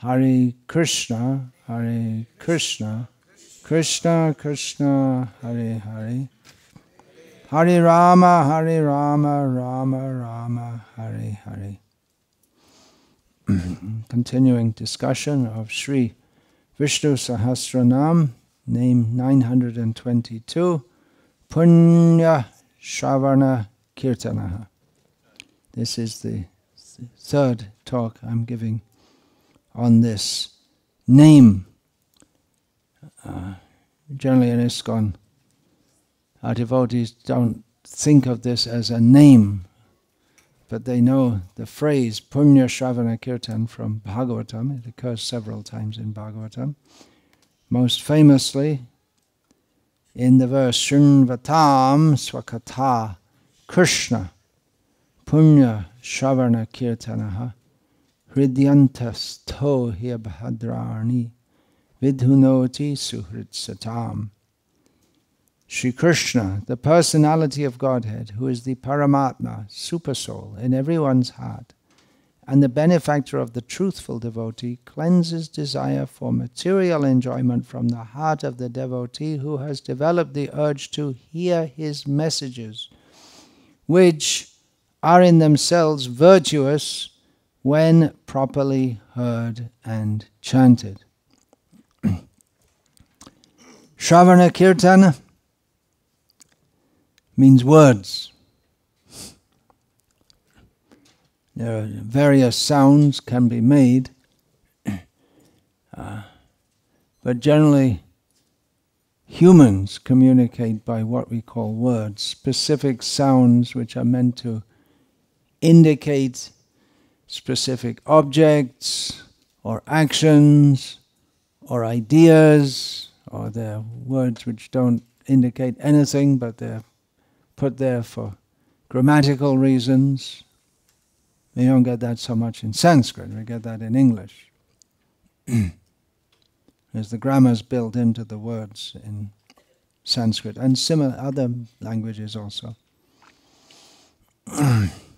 Hare Krishna, Hare Krishna, Krishna Krishna, Hare Hare. Hare Rama, Hare Rama, Rama Rama, Hare Hare. Continuing discussion of Sri Vishnu Sahasranam, name 922, Punya Shravana Kirtanaha. This is the third talk I'm giving on this name. Uh, generally in ISKCON, our devotees don't think of this as a name, but they know the phrase Punya Shravana Kirtan from Bhagavatam. It occurs several times in Bhagavatam. Most famously, in the verse Shunvatam Swakata Krishna Punya Shravana Kirtanaha Hridyantas to bhadrani vidhunoti suhrit satam. Sri Krishna, the personality of Godhead, who is the Paramatma, Supersoul, in everyone's heart, and the benefactor of the truthful devotee, cleanses desire for material enjoyment from the heart of the devotee who has developed the urge to hear his messages, which are in themselves virtuous when properly heard and chanted. Shravana Kirtana means words. There are various sounds can be made, uh, but generally humans communicate by what we call words, specific sounds which are meant to indicate specific objects or actions or ideas, or they're words which don't indicate anything but they're put there for grammatical reasons. We don't get that so much in Sanskrit, we get that in English. There's the grammars built into the words in Sanskrit and similar other languages also.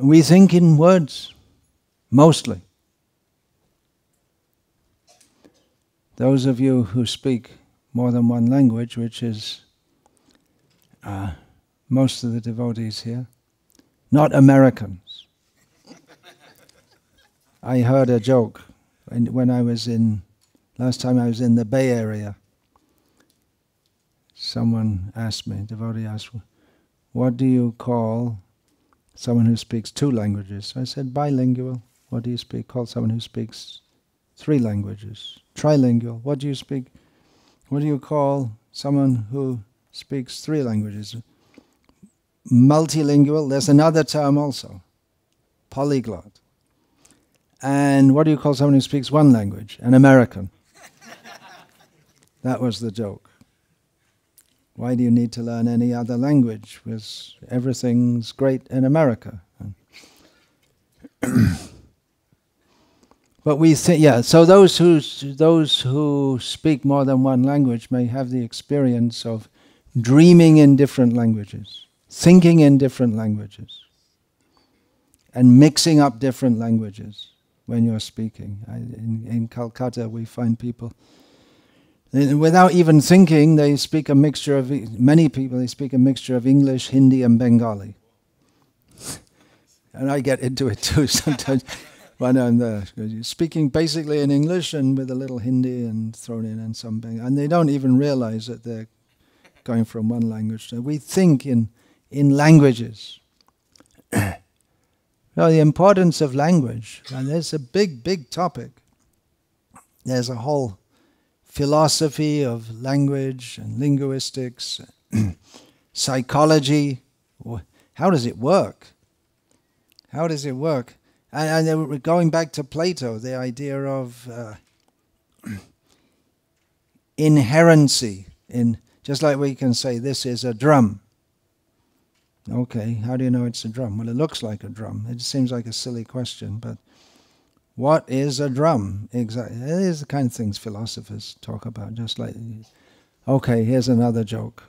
We think in words, mostly. Those of you who speak more than one language, which is uh, most of the devotees here, not Americans. I heard a joke when I was in, last time I was in the Bay Area. Someone asked me, devotee asked, what do you call someone who speaks two languages. I said bilingual. What do you speak? Call someone who speaks three languages. Trilingual. What do you speak? What do you call someone who speaks three languages? Multilingual. There's another term also. Polyglot. And what do you call someone who speaks one language? An American. that was the joke. Why do you need to learn any other language? Because everything's great in America. but we think, yeah. So those who those who speak more than one language may have the experience of dreaming in different languages, thinking in different languages, and mixing up different languages when you're speaking. I, in, in Calcutta, we find people Without even thinking, they speak a mixture of, many people, they speak a mixture of English, Hindi, and Bengali. and I get into it too sometimes when I'm there. Speaking basically in English and with a little Hindi and thrown in and some Bengali. And they don't even realize that they're going from one language to We think in, in languages. now, the importance of language, and there's a big, big topic. There's a whole philosophy of language and linguistics, psychology. How does it work? How does it work? And, and going back to Plato, the idea of uh, inherency, in just like we can say this is a drum. Okay, how do you know it's a drum? Well, it looks like a drum. It seems like a silly question, but what is a drum? Exactly. It is the kind of things philosophers talk about, just like, okay, here's another joke.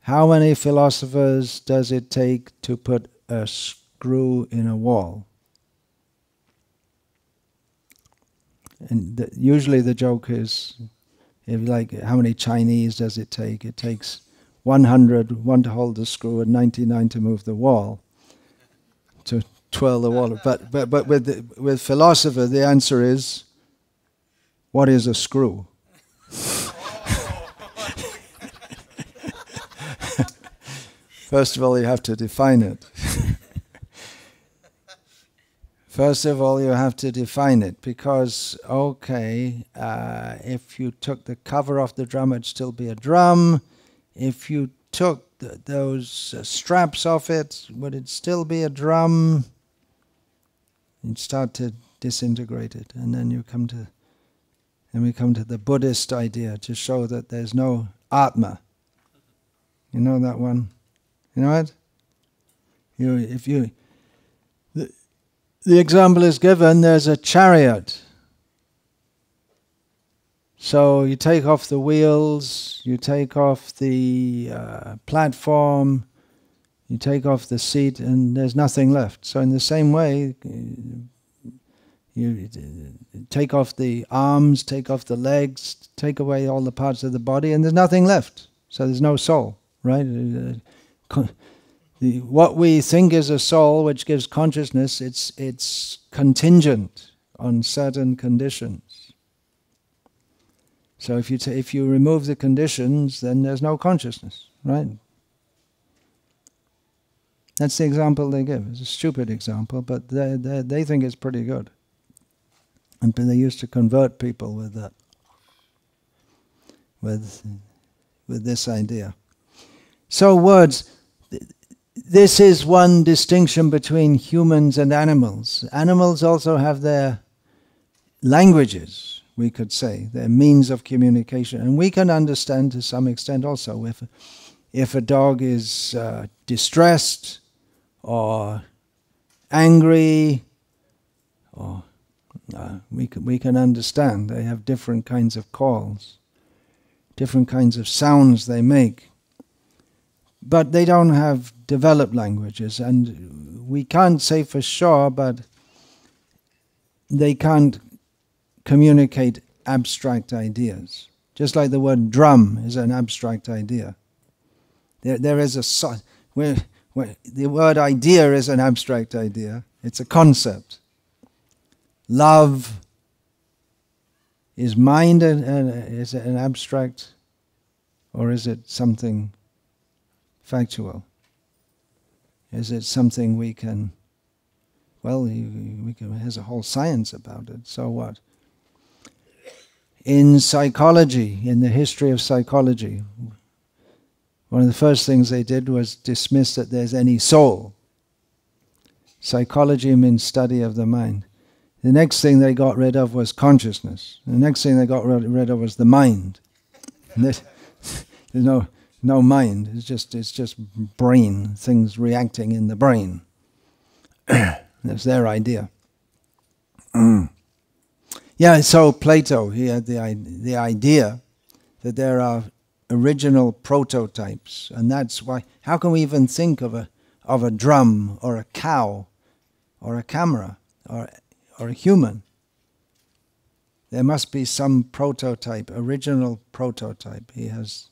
How many philosophers does it take to put a screw in a wall? And the, usually the joke is, if like, how many Chinese does it take? It takes 100, one to hold the screw and 99 to move the wall, twirl the wall. But, but, but with, the, with philosopher, the answer is, what is a screw? First of all, you have to define it. First of all, you have to define it because, okay, uh, if you took the cover off the drum, it'd still be a drum. If you took th- those uh, straps off it, would it still be a drum? You'd start to disintegrate it, and then you come to, and we come to the Buddhist idea to show that there's no Atma. You know that one? You know it? You, if you, the, the example is given, there's a chariot. So you take off the wheels, you take off the uh, platform, you take off the seat, and there's nothing left. So in the same way, you take off the arms, take off the legs, take away all the parts of the body, and there's nothing left. So there's no soul, right? Uh, uh, what we think is a soul, which gives consciousness, it's, it's contingent on certain conditions. So if you, if you remove the conditions, then there's no consciousness, right? That's the example they give. It's a stupid example, but they, they, they think it's pretty good. And they used to convert people with that, with, with this idea. So words, this is one distinction between humans and animals. Animals also have their languages, we could say, their means of communication. And we can understand to some extent also if, if a dog is uh, distressed or angry, or uh, we, can, we can understand. They have different kinds of calls, different kinds of sounds they make but they don't have developed languages, and we can't say for sure, but they can't communicate abstract ideas. Just like the word drum is an abstract idea. There, there is a where the word idea is an abstract idea. It's a concept. Love is mind an, an, is it an abstract, or is it something factual? Is it something we can, well, we can, has a whole science about it, so what? In psychology, in the history of psychology, one of the first things they did was dismiss that there's any soul. Psychology means study of the mind. The next thing they got rid of was consciousness. The next thing they got rid of was the mind. there's no, no mind. It's just it's just brain things reacting in the brain. That's their idea. yeah. So Plato he had the the idea that there are original prototypes, and that's why. How can we even think of a of a drum or a cow or a camera or or a human? There must be some prototype, original prototype. He has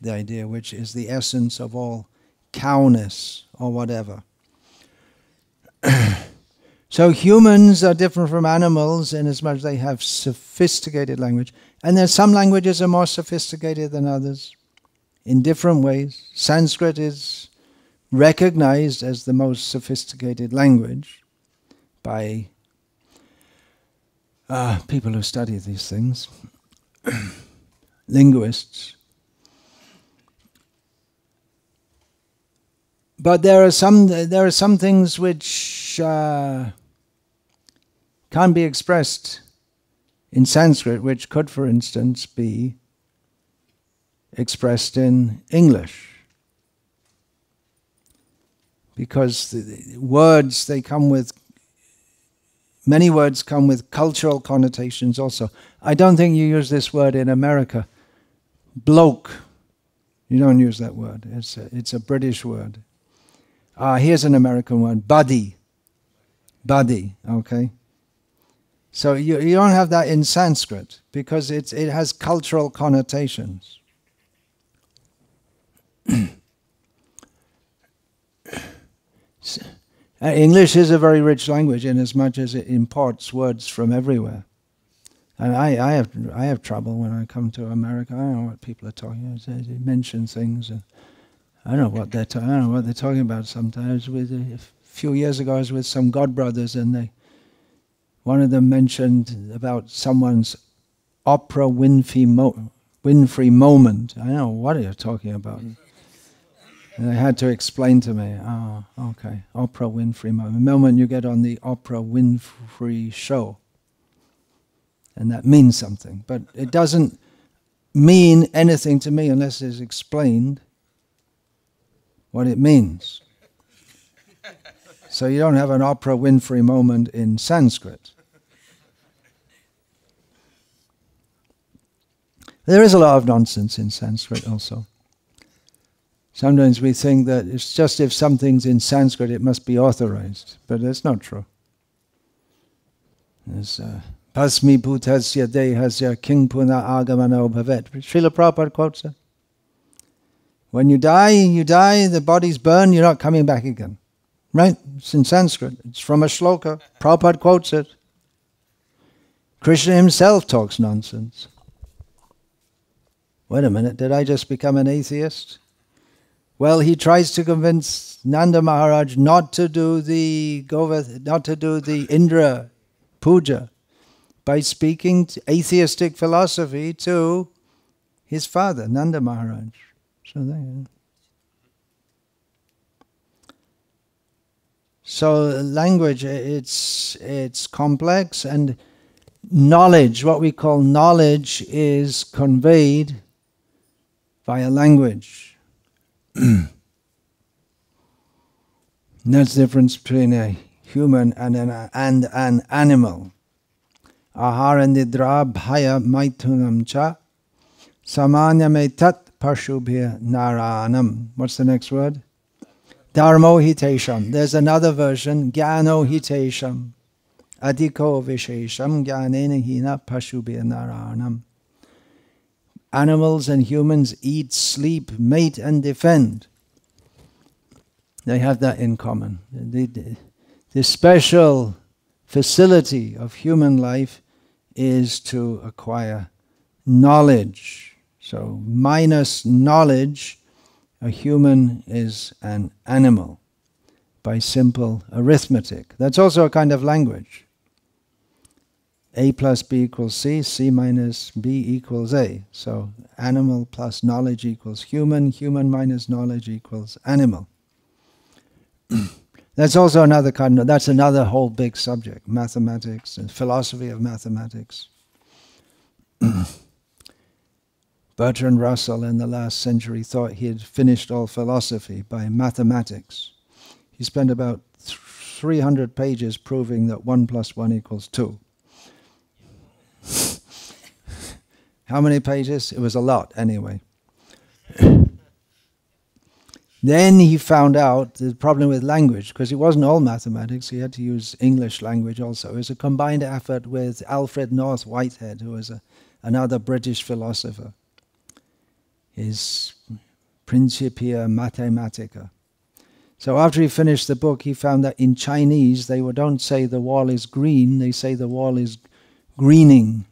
the idea, which is the essence of all cowness or whatever. so humans are different from animals in as much as they have sophisticated language. And there's some languages are more sophisticated than others in different ways. Sanskrit is recognized as the most sophisticated language by uh, people who study these things, linguists. But there are some there are some things which uh, can't be expressed in Sanskrit, which could, for instance, be expressed in English. Because the, words they come with many words come with cultural connotations also. I don't think you use this word in America. Bloke. You don't use that word. It's a, it's a British word. Uh, here's an American word. buddy. Buddy, okay? So you, you don't have that in Sanskrit because it's, it has cultural connotations. English is a very rich language in as much as it imports words from everywhere. And I, I have I have trouble when I come to America. I don't know what people are talking about. They mention things and I don't know what they're I don't know what they're talking about sometimes. With a few years ago I was with some God brothers and they one of them mentioned about someone's Oprah Winfrey, mo- Winfrey moment. I don't know what are you're talking about. Mm. And they had to explain to me, oh, okay, Oprah Winfrey moment. The moment you get on the Oprah Winfrey show. And that means something. But it doesn't mean anything to me unless it's explained what it means. So you don't have an Oprah Winfrey moment in Sanskrit. There is a lot of nonsense in Sanskrit also. Sometimes we think that it's just if something's in Sanskrit it must be authorized, but that's not true. There's uh, Bhasmi Bhutasya Dehasya King Puna Agamano Bhavet. Srila Prabhupada quotes it. When you die, you die, the body's burned, you're not coming back again. Right? It's in Sanskrit. It's from a shloka. Prabhupada quotes it. Krishna himself talks nonsense. Wait a minute, did I just become an atheist? Well, he tries to convince Nanda Maharaj not to do the Govath, not to do the Indra puja by speaking atheistic philosophy to his father, Nanda Maharaj. So there. So language, it's it's complex, and knowledge, what we call knowledge, is conveyed via language. That's the difference between a human and an, and an animal. Ahara bhaya maitunam cha samanya tat pashubhya naranam. What's the next word? Dharmo hitesham. There's another version, Gyano hitesham. Adiko vishesham hina pashubhya naranam. Animals and humans eat, sleep, mate, and defend. They have that in common. The, the, special facility of human life is to acquire knowledge. So, minus knowledge, a human is an animal by simple arithmetic. That's also a kind of language. A plus B equals C, C minus B equals A. So animal plus knowledge equals human, human minus knowledge equals animal. that's also another kind of, that's another whole big subject, mathematics and philosophy of mathematics. Bertrand Russell in the last century thought he had finished all philosophy by mathematics. He spent about 300 pages proving that 1 plus 1 equals 2. How many pages? It was a lot, anyway. then he found out the problem with language, because it wasn't all mathematics, he had to use English language also. It was a combined effort with Alfred North Whitehead, who was a, another British philosopher his Principia Mathematica. So after he finished the book, he found that in Chinese they don't say the wall is green; they say the wall is greening.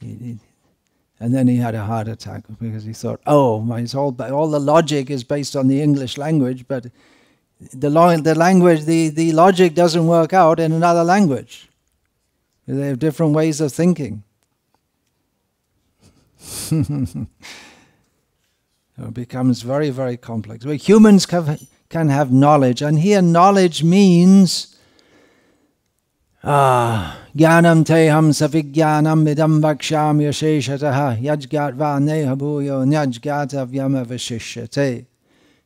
And then he had a heart attack because he thought, "Oh, my, all all the logic is based on the English language, but the the language, the the logic doesn't work out in another language. They have different ways of thinking." it becomes very, very complex. Well, humans can have knowledge, and here knowledge means jnanam teham savijnanam idam vaksham yasheshataha yajgatva nehabhuyo nyajgatavyama vashishyate.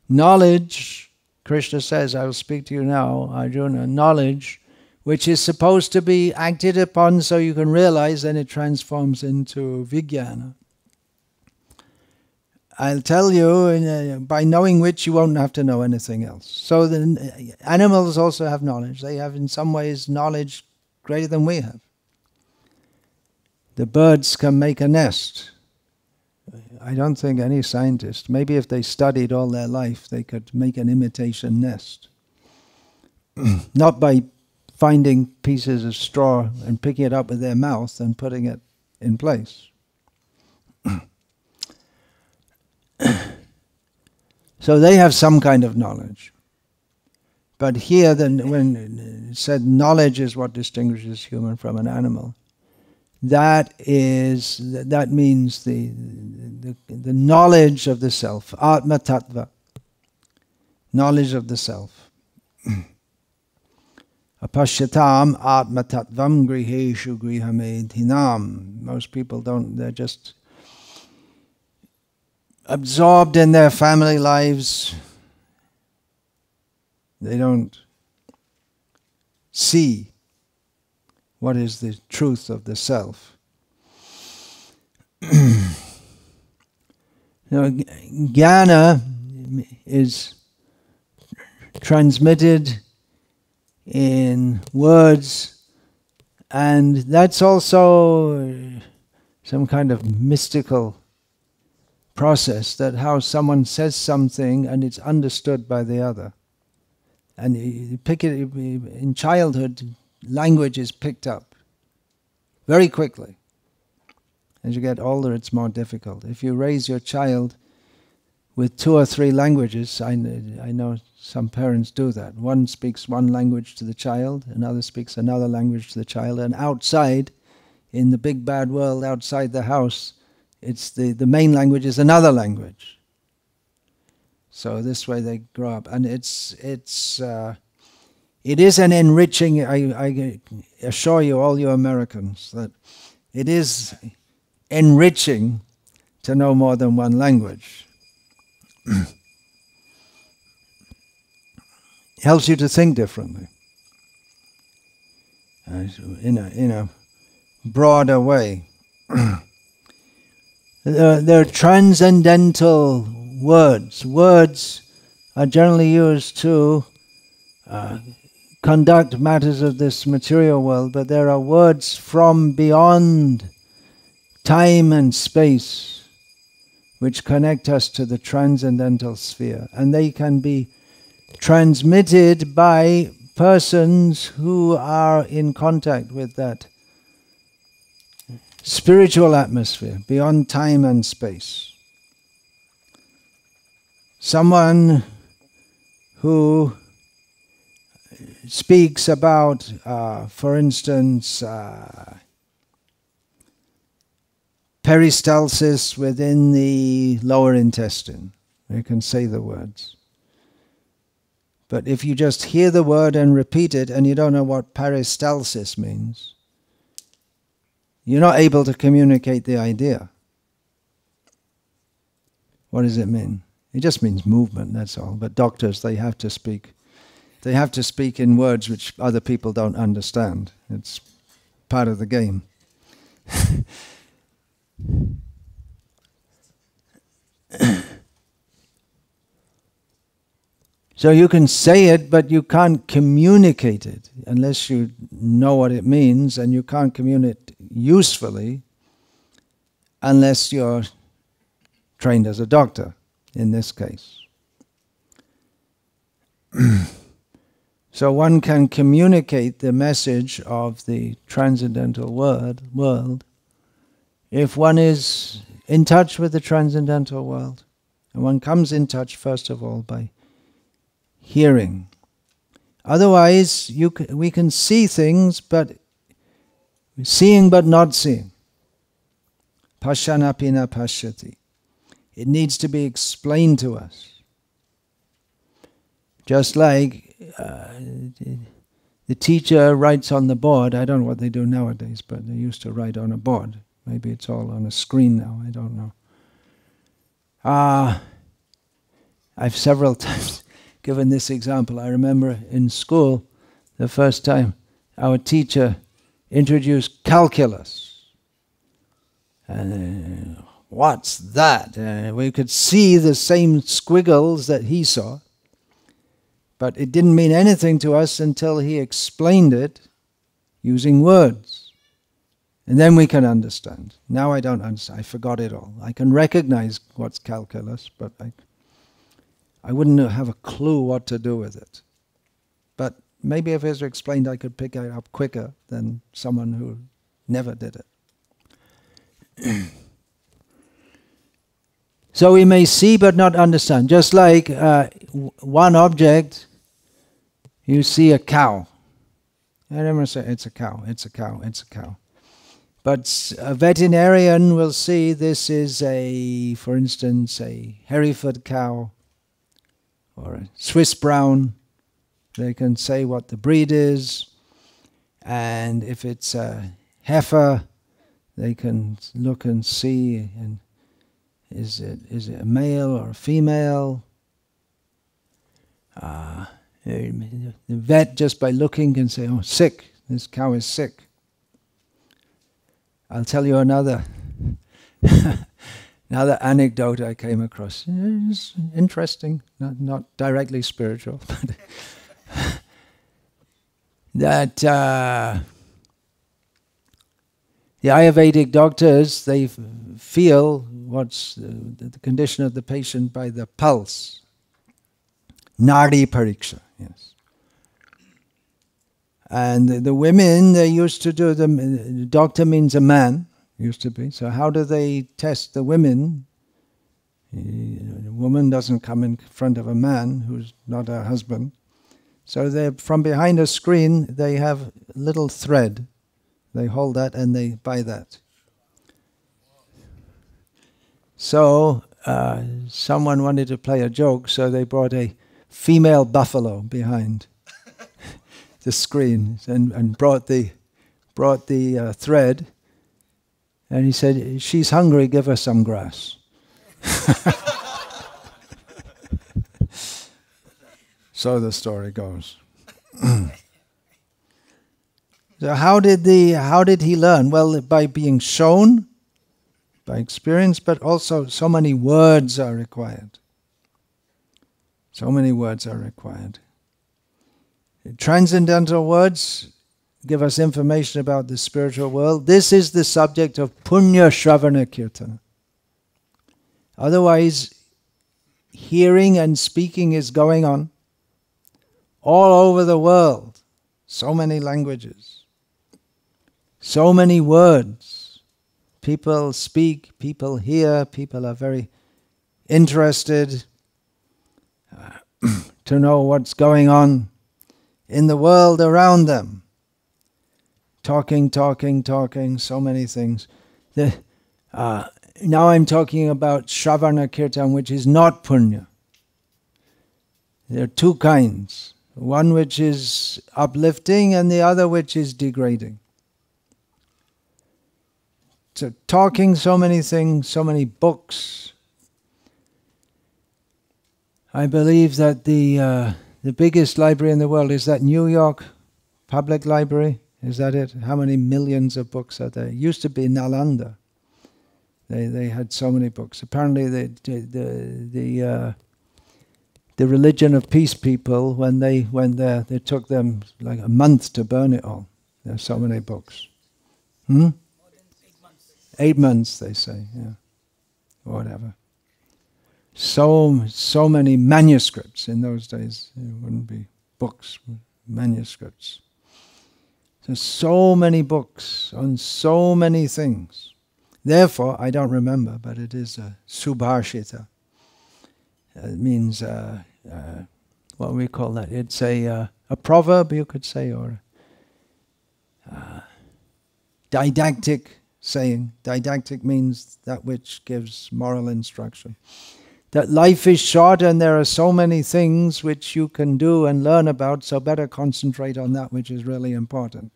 Knowledge, Krishna says, I will speak to you now, Arjuna, knowledge which is supposed to be acted upon so you can realize, then it transforms into vijnana. I'll tell you, by knowing which, you won't have to know anything else. So the animals also have knowledge. They have, in some ways, knowledge greater than we have. The birds can make a nest. I don't think any scientist, maybe if they studied all their life, they could make an imitation nest. Not by finding pieces of straw and picking it up with their mouth and putting it in place. so they have some kind of knowledge. But here, then, when it said knowledge is what distinguishes human from an animal, that is that means the, the, the knowledge of the self, atma tattva, knowledge of the self. Apashyatam atma tattvam griheshu grihamedhinam. Most people don't, they're just absorbed in their family lives. They don't see what is the truth of the self. now, jnana is transmitted in words, and that's also some kind of mystical process that how someone says something and it's understood by the other. And you pick it in childhood, language is picked up very quickly. As you get older, it's more difficult. If you raise your child with two or three languages, I, I know some parents do that. One speaks one language to the child, another speaks another language to the child, and outside, in the big bad world outside the house, it's the, the main language is another language. So this way they grow up, and it's it's uh, it is an enriching. I, I assure you, all you Americans, that it is enriching to know more than one language. Helps you to think differently uh, in a in a broader way. there, there are transcendental words. Words are generally used to uh, conduct matters of this material world, but there are words from beyond time and space which connect us to the transcendental sphere. And they can be transmitted by persons who are in contact with that spiritual atmosphere beyond time and space. Someone who speaks about, uh, for instance, uh, peristalsis within the lower intestine. You can say the words. But if you just hear the word and repeat it and you don't know what peristalsis means, you're not able to communicate the idea. What does it mean? It just means movement, that's all. But doctors, they have to speak they have to speak in words which other people don't understand. It's part of the game. so you can say it, but you can't communicate it unless you know what it means, and you can't communicate usefully unless you're trained as a doctor, in this case. So one can communicate the message of the transcendental word, world if one is in touch with the transcendental world. And one comes in touch, first of all, by hearing. Otherwise, you we can see things, but seeing but not seeing. Pashanapina pashyati. It needs to be explained to us. Just like uh, the teacher writes on the board. I don't know what they do nowadays, but they used to write on a board. Maybe it's all on a screen now. I don't know. Ah, uh, I've several times given this example. I remember in school the first time our teacher introduced calculus. And uh, what's that? Uh, we could see the same squiggles that he saw. But it didn't mean anything to us until he explained it using words. And then we can understand. Now I don't understand. I forgot it all. I can recognize what's calculus, but I, I wouldn't have a clue what to do with it. But maybe if was explained, I could pick it up quicker than someone who never did it. so we may see but not understand. Just like uh, one object, you see a cow. I never say it's a cow, it's a cow, it's a cow. But a veterinarian will see this is a, for instance, a Hereford cow or a Swiss brown. They can say what the breed is, and if it's a heifer, they can look and see and is it is it a male or a female. Uh, the vet just by looking can say, "Oh, sick. This cow is sick." I'll tell you another another anecdote I came across. It's interesting, not not directly spiritual, but that uh, the Ayurvedic doctors they feel what's uh, the, the condition of the patient by the pulse. Nadi pariksha, yes. And the, women, they used to do the, the doctor means a man, used to be. So how do they test the women? A woman doesn't come in front of a man who's not her husband. So they from behind a screen, they have little thread. They hold that and they buy that. So uh, someone wanted to play a joke, so they brought a female buffalo behind the screen and, and brought the, brought the uh, thread. And he said, She's hungry, give her some grass. so the story goes. so how did the how did he learn? Well, by being shown, by experience, but also so many words are required. So many words are required. Transcendental words give us information about the spiritual world. This is the subject of Punya Shravana Kirtana. Otherwise, hearing and speaking is going on all over the world. So many languages, so many words. People speak, people hear, people are very interested uh, to know what's going on in the world around them. Talking, talking, talking, so many things. The, uh, now I'm talking about Shravana Kirtan, which is not punya. There are two kinds one which is uplifting, and the other which is degrading. So, talking so many things, so many books. I believe that the uh, the biggest library in the world is that New York Public Library. Is that it? How many millions of books are there? Used to be Nalanda. They they had so many books. Apparently, the the the uh, the religion of peace people when they went there, they took them like a month to burn it all. There's so many books. Hmm. Eight months. they say. Yeah. Whatever so so many manuscripts in those days. It wouldn't be books, manuscripts. So so many books on so many things. Therefore, I don't remember, but it is a subhashita. It means uh, uh, what we call that. It's a uh, a proverb, you could say, or uh, didactic saying. Didactic means that which gives moral instruction that life is short and there are so many things which you can do and learn about, so better concentrate on that which is really important.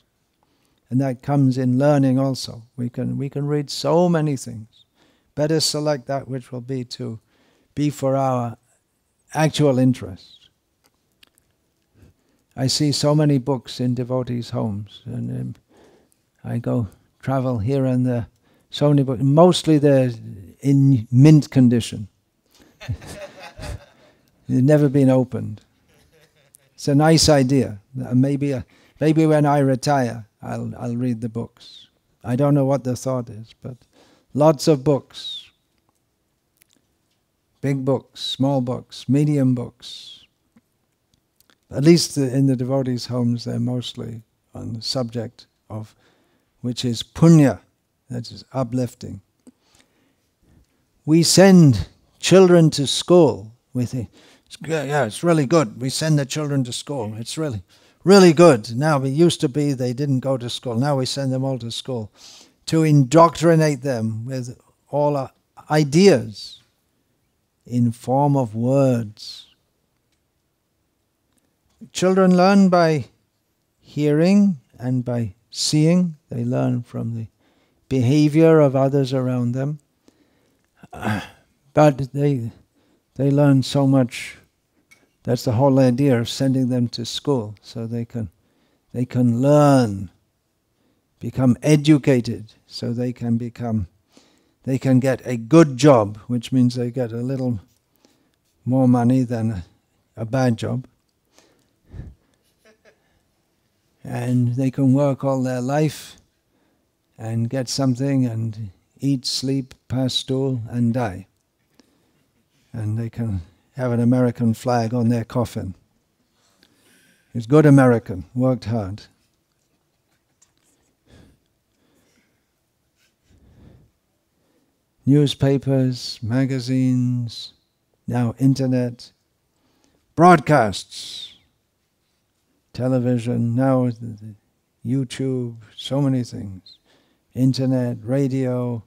And that comes in learning also. We can, we can read so many things. Better select that which will be to be for our actual interest. I see so many books in devotees' homes, and um, I go travel here and there. So many books, mostly they're in mint condition They've never been opened. It's a nice idea. Maybe, uh, maybe when I retire, I'll, I'll read the books. I don't know what the thought is, but lots of books. Big books, small books, medium books. At least in the devotees' homes, they're mostly on the subject of which is punya, that is uplifting. We send children to school with it. Yeah, it's really good. We send the children to school. It's really, really good. Now, it used to be they didn't go to school. Now we send them all to school to indoctrinate them with all our ideas in form of words. Children learn by hearing and by seeing. They learn from the behavior of others around them. But they, they learn so much. That's the whole idea of sending them to school, so they can, they can learn, become educated, so they can become, they can get a good job, which means they get a little more money than a, a bad job. And they can work all their life and get something and eat, sleep, pass stool, and die and they can have an American flag on their coffin. He's good American, worked hard. Newspapers, magazines, now internet, broadcasts, television, now YouTube, so many things, internet, radio.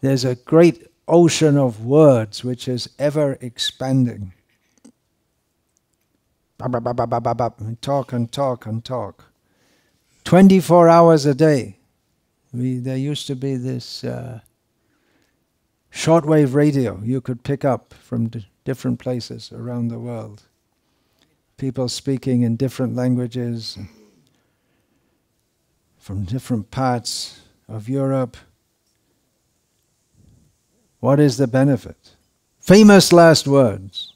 There's a great ocean of words which is ever expanding. Talk and talk and talk. 24 hours a day. We, there used to be this uh, shortwave radio you could pick up from different places around the world. People speaking in different languages from different parts of Europe. What is the benefit? Famous last words.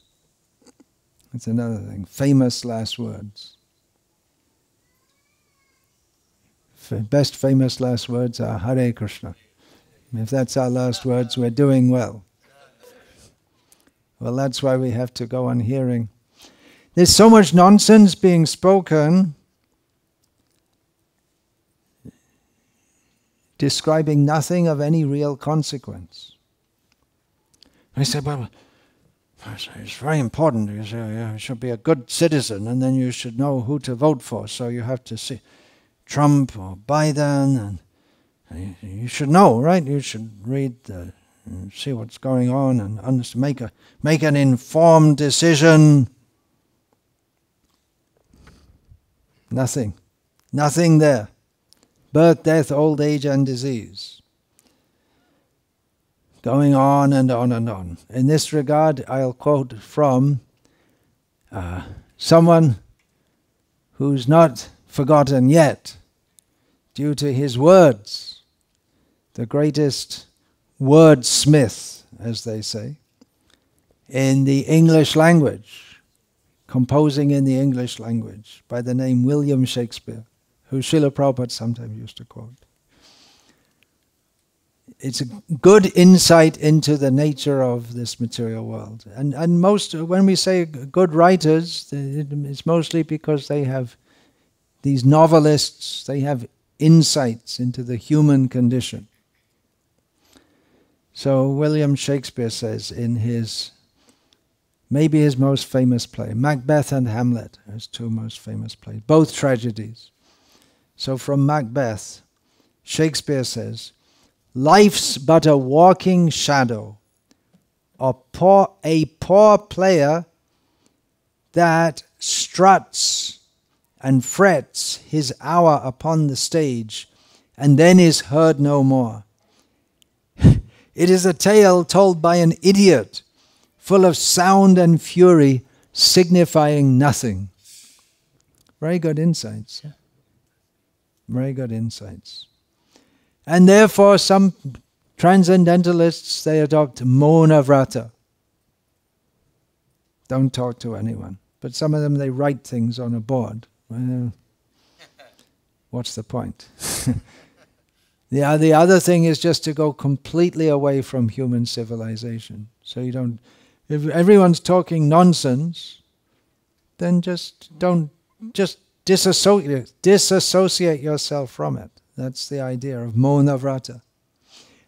That's another thing. Famous last words. Best famous last words are Hare Krishna. If that's our last words, we're doing well. Well, that's why we have to go on hearing. There's so much nonsense being spoken describing nothing of any real consequence. I said, well, it's very important. Uh, you, say, you should be a good citizen, and then you should know who to vote for. So you have to see Trump or Biden, and you should know, right? You should read, and see what's going on, and make a make an informed decision. Nothing, nothing there. Birth, death, old age, and disease going on and on and on. In this regard, I'll quote from uh, someone who's not forgotten yet due to his words, the greatest wordsmith, as they say, in the English language, composing in the English language, by the name William Shakespeare, who Srila Prabhupada sometimes used to quote it's a good insight into the nature of this material world. And and most when we say good writers, it's mostly because they have these novelists. They have insights into the human condition. So William Shakespeare says in his maybe his most famous play, Macbeth and Hamlet, his two most famous plays, both tragedies. So from Macbeth, Shakespeare says Life's but a walking shadow. A poor, a poor player that struts and frets his hour upon the stage and then is heard no more. it is a tale told by an idiot, full of sound and fury, signifying nothing. Very good insights. Very good insights. And therefore, some transcendentalists they adopt Mauna Vrata. Don't talk to anyone. But some of them they write things on a board. Well, what's the point? the, the other thing is just to go completely away from human civilization. So you don't, if everyone's talking nonsense, then just don't, just disassociate, disassociate yourself from it. That's the idea of Mauna Vrata.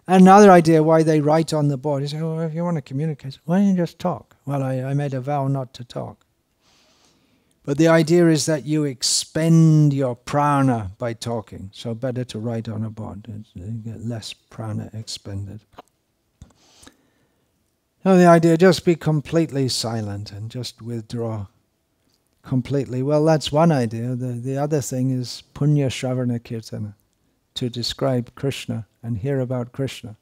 Another idea why they write on the board is, oh, if you want to communicate, why don't you just talk? Well, I, I made a vow not to talk. But the idea is that you expend your prana by talking. So better to write on a board. Get less prana expended. So the idea, just be completely silent and just withdraw completely. Well, that's one idea. The, the other thing is punya shravana kirtana, to describe Krishna and hear about Krishna.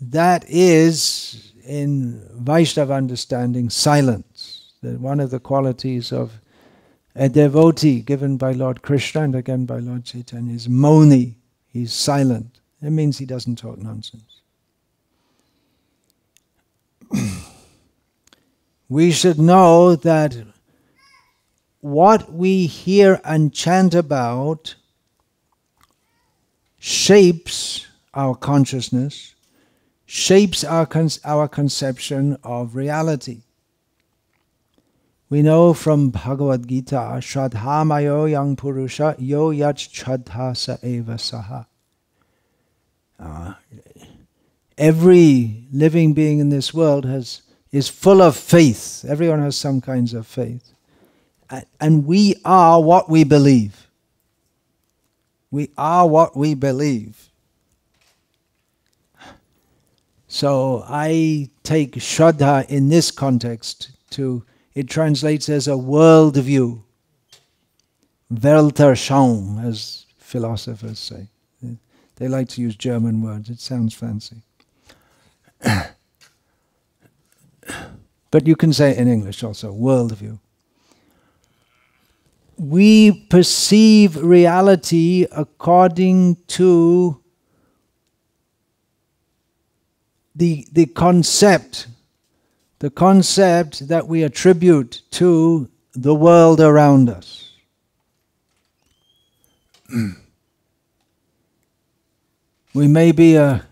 That is, in Vaishnava understanding, silence. One of the qualities of a devotee given by Lord Krishna and again by Lord Chaitanya is moni. He's silent. It means he doesn't talk nonsense. We should know that what we hear and chant about shapes our consciousness, shapes our, our conception of reality. We know from Bhagavad Gita, Shradhamayo yang purusha yo yach chadha sa eva saha. Uh, every living being in this world has, is full of faith. Everyone has some kinds of faith. And we are what we believe. We are what we believe. So I take Shraddha in this context to, it translates as a worldview. Weltanschauung, as philosophers say. They like to use German words, it sounds fancy. but you can say in English also, worldview we perceive reality according to the, the concept, the concept that we attribute to the world around us. we may be a,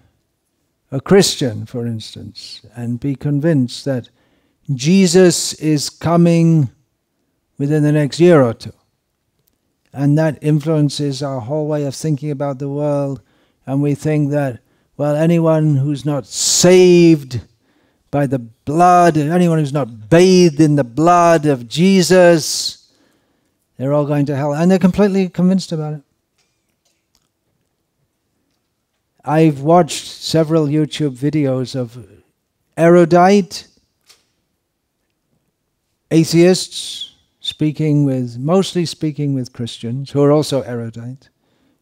a Christian, for instance, and be convinced that Jesus is coming within the next year or two. And that influences our whole way of thinking about the world. And we think that, well, anyone who's not saved by the blood, anyone who's not bathed in the blood of Jesus, they're all going to hell. And they're completely convinced about it. I've watched several YouTube videos of erudite atheists speaking with, mostly speaking with Christians who are also erudite,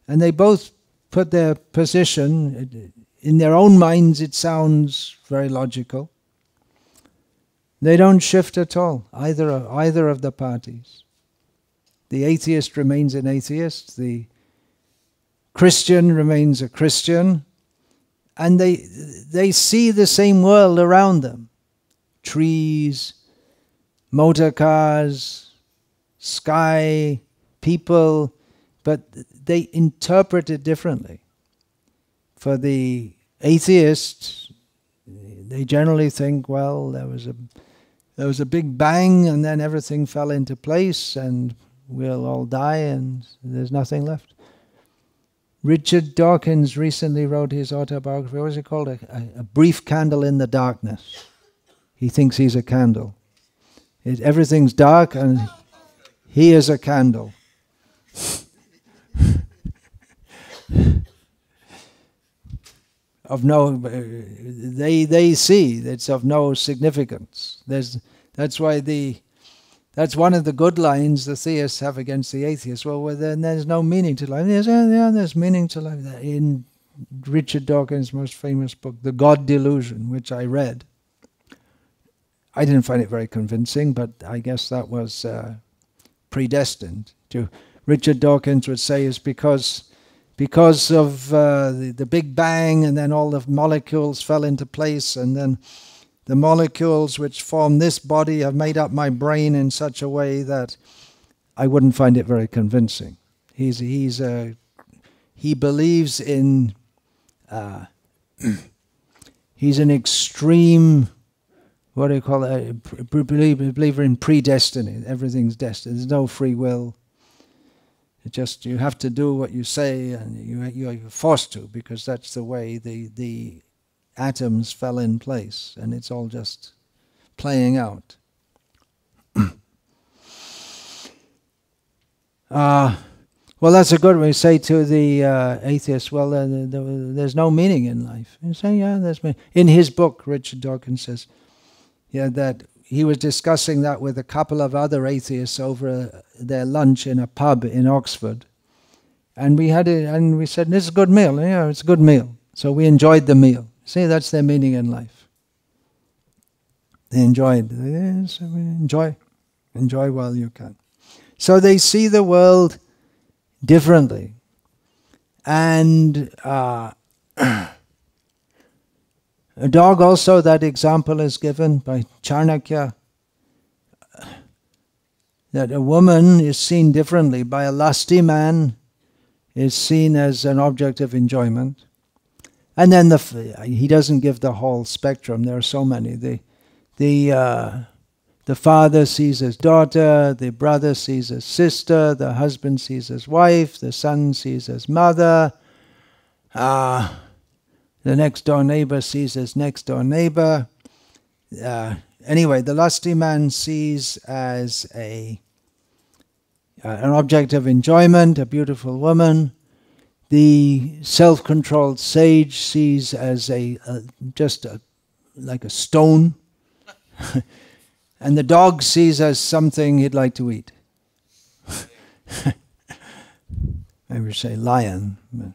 and they both put their position, in their own minds it sounds very logical. They don't shift at all, either of, either of the parties. The atheist remains an atheist, the Christian remains a Christian, and they, they see the same world around them trees, motor cars, sky, people, but they interpret it differently. For the atheists, they generally think, well, there was a there was a big bang and then everything fell into place and we'll all die and there's nothing left. Richard Dawkins recently wrote his autobiography. What was it called? A, a, brief candle in the darkness. He thinks he's a candle. It, everything's dark and he is a candle. of no, uh, they they see it's of no significance. There's that's why the that's one of the good lines the theists have against the atheists. Well, well then there's no meaning to life. There's, yeah, there's meaning to life. In Richard Dawkins' most famous book, The God Delusion, which I read, I didn't find it very convincing, but I guess that was uh, predestined. To Richard Dawkins would say is because because of uh, the, the Big Bang, and then all the molecules fell into place, and then the molecules which form this body have made up my brain in such a way that I wouldn't find it very convincing. He's he's a he believes in. Uh, he's an extreme. What do you call it? Believer in predestiny. Everything's destined. There's no free will. It just you have to do what you say, and you you're forced to because that's the way the the atoms fell in place, and it's all just playing out. uh, well, that's a good way to say to the uh, atheist, well, uh, the, the, there's no meaning in life. You say, yeah, there's meaning. In his book, Richard Dawkins says, yeah, that he was discussing that with a couple of other atheists over uh, their lunch in a pub in Oxford. And we had it, and we said, this is a good meal. Yeah, it's a good meal. So we enjoyed the meal. See, that's their meaning in life. They enjoy it. Yes, enjoy. Enjoy while you can. So they see the world differently. And uh, A dog also, that example is given by Chanakya, that a woman is seen differently. By a lusty man is seen as an object of enjoyment. And then the, he doesn't give the whole spectrum. There are so many. The, the, uh, the father sees his daughter, the brother sees his sister, the husband sees his wife, the son sees his mother. Uh, the next door neighbor sees his next door neighbor. Uh, anyway, the lusty man sees as a uh, an object of enjoyment a beautiful woman. The self-controlled sage sees as a, a just a, like a stone, and the dog sees as something he'd like to eat. Maybe say lion. But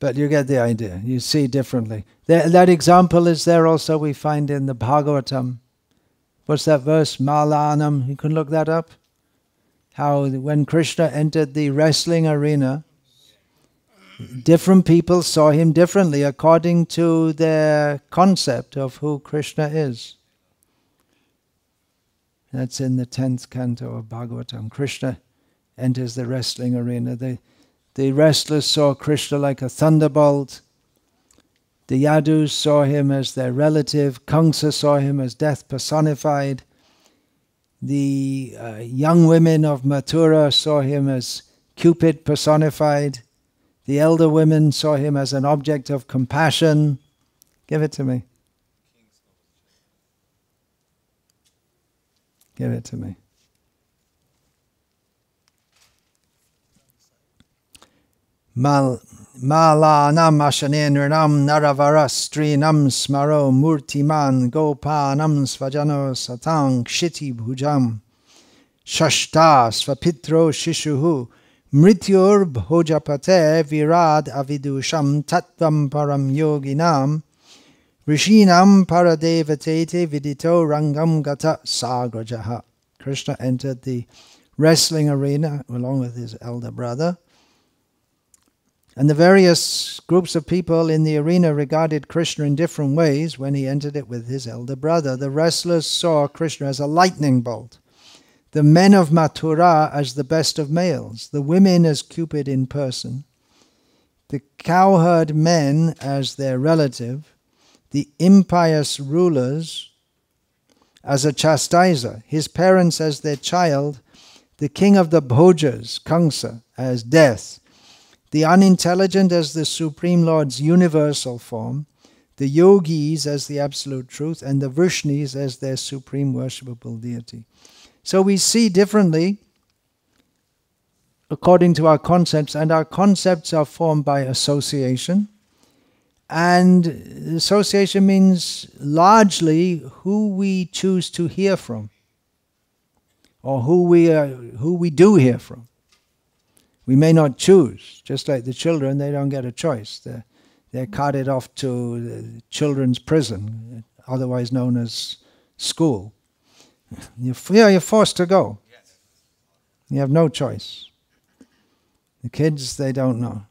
but you get the idea. You see differently. That, that example is there also we find in the Bhagavatam. What's that verse? Malanam. You can look that up. How when Krishna entered the wrestling arena, different people saw him differently according to their concept of who Krishna is. That's in the 10th canto of Bhagavatam. Krishna enters the wrestling arena. The, the wrestlers saw Krishna like a thunderbolt. The Yadus saw him as their relative. Kamsa saw him as death personified. The uh, young women of Mathura saw him as Cupid personified. The elder women saw him as an object of compassion. Give it to me. Give it to me. Mal Malanam Ashanenrinam Naravarastreenam Smaro Murtiman Gopanam Svajano Satang Kshiti Bhujam Shashta Svapitro Shishuhu Mrityur Bhojapate Virad Avidusham Tattvam Param Yoginam Rishinam Paradevatete Vidito Rangam Gata Sagrajaha. Krishna entered the wrestling arena along with his elder brother. And the various groups of people in the arena regarded Krishna in different ways when he entered it with his elder brother. The wrestlers saw Krishna as a lightning bolt, the men of Mathura as the best of males, the women as Cupid in person, the cowherd men as their relative, the impious rulers as a chastiser, his parents as their child, the king of the Bhojas, Kamsa, as death, the unintelligent as the Supreme Lord's universal form, the yogis as the absolute truth, and the Vrishnis as their supreme worshipable deity. So we see differently according to our concepts, and our concepts are formed by association. And association means largely who we choose to hear from, or who we, are, who we do hear from. We may not choose, just like the children, they don't get a choice. They're, they're carted off to children's prison, otherwise known as school. You're, yeah, you're forced to go. You have no choice. The kids, they don't know.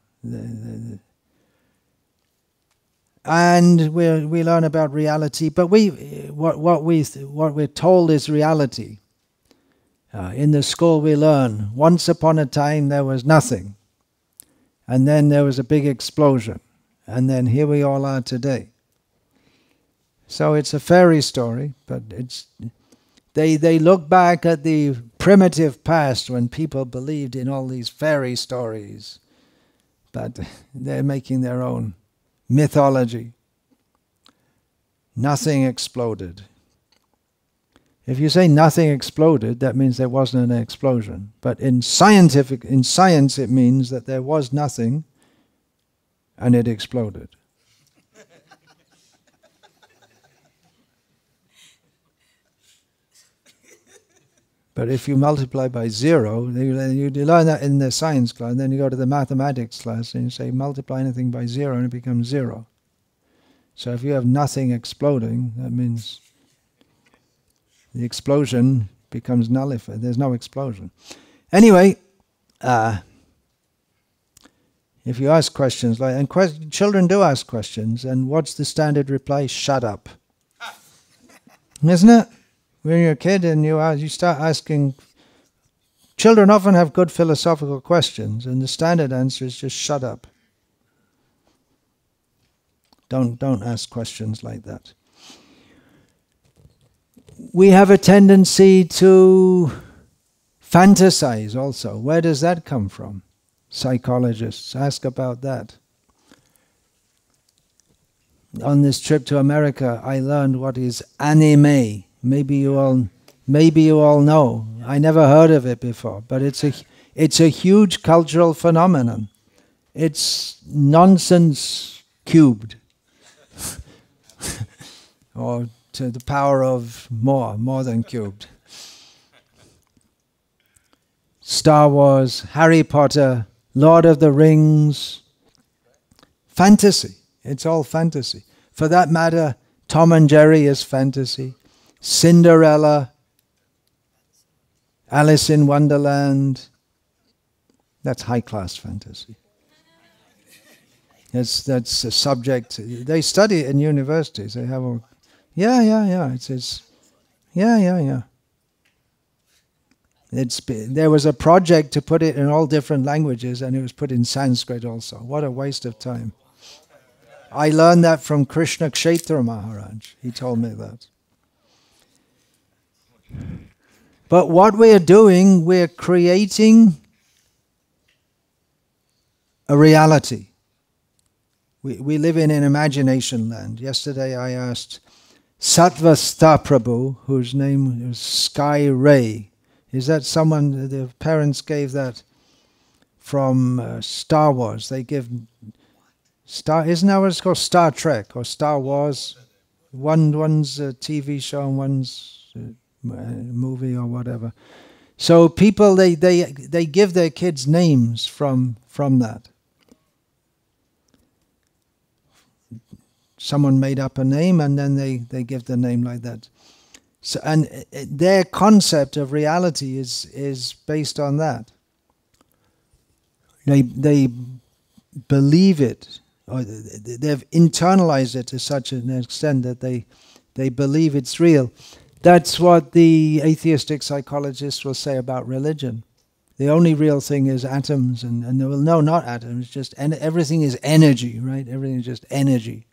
And we we learn about reality, but we what what we what we're told is reality. Uh, in the school, we learn once upon a time there was nothing, and then there was a big explosion, and then here we all are today. So it's a fairy story, but it's they they look back at the primitive past when people believed in all these fairy stories, but they're making their own mythology. Nothing exploded. If you say nothing exploded, that means there wasn't an explosion. But in scientific in science it means that there was nothing and it exploded. But if you multiply by zero, then you, learn that in the science class, then you go to the mathematics class and you say multiply anything by zero and it becomes zero. So if you have nothing exploding, that means the explosion becomes nullified. There's no explosion. Anyway, uh, if you ask questions like, and children do ask questions, and what's the standard reply? Shut up. Isn't it? When you're a kid and you you start asking children often have good philosophical questions and the standard answer is just shut up. Don't don't ask questions like that. We have a tendency to fantasize also. Where does that come from? Psychologists ask about that. On this trip to america i learned what is anime Maybe you all, maybe you all know. I never heard of it before, but it's a, it's a huge cultural phenomenon. It's nonsense cubed, or to the power of more, more than cubed. Star Wars, Harry Potter, Lord of the Rings, fantasy. It's all fantasy. For that matter, Tom and Jerry is fantasy. Cinderella, Alice in Wonderland. That's high class fantasy. That's, that's a subject. They study in universities. They have a, yeah, yeah, yeah. It's, it's yeah, yeah, yeah. It's, there was a project to put it in all different languages, and it was put in Sanskrit also. What a waste of time. I learned that from Krishna Kshetra Maharaj. He told me that. But what we're doing, we're creating a reality. We, we live in an imagination land. Yesterday I asked Satvasta Prabhu, whose name is Sky Ray. Is that someone, the parents gave that from uh, Star Wars? They give Star, isn't that what it's called? Star Trek or Star Wars? One, one's a TV show and one's. Uh, movie or whatever. So people they they they give their kids names from from that. Someone made up a name and then they, they give the name like that. So and uh, their concept of reality is is based on that. They they believe it or they've internalized it to such an extent that they they believe it's real. That's what the atheistic psychologists will say about religion. The only real thing is atoms, and, and will no, not atoms. Just en- everything is energy, right? Everything is just energy.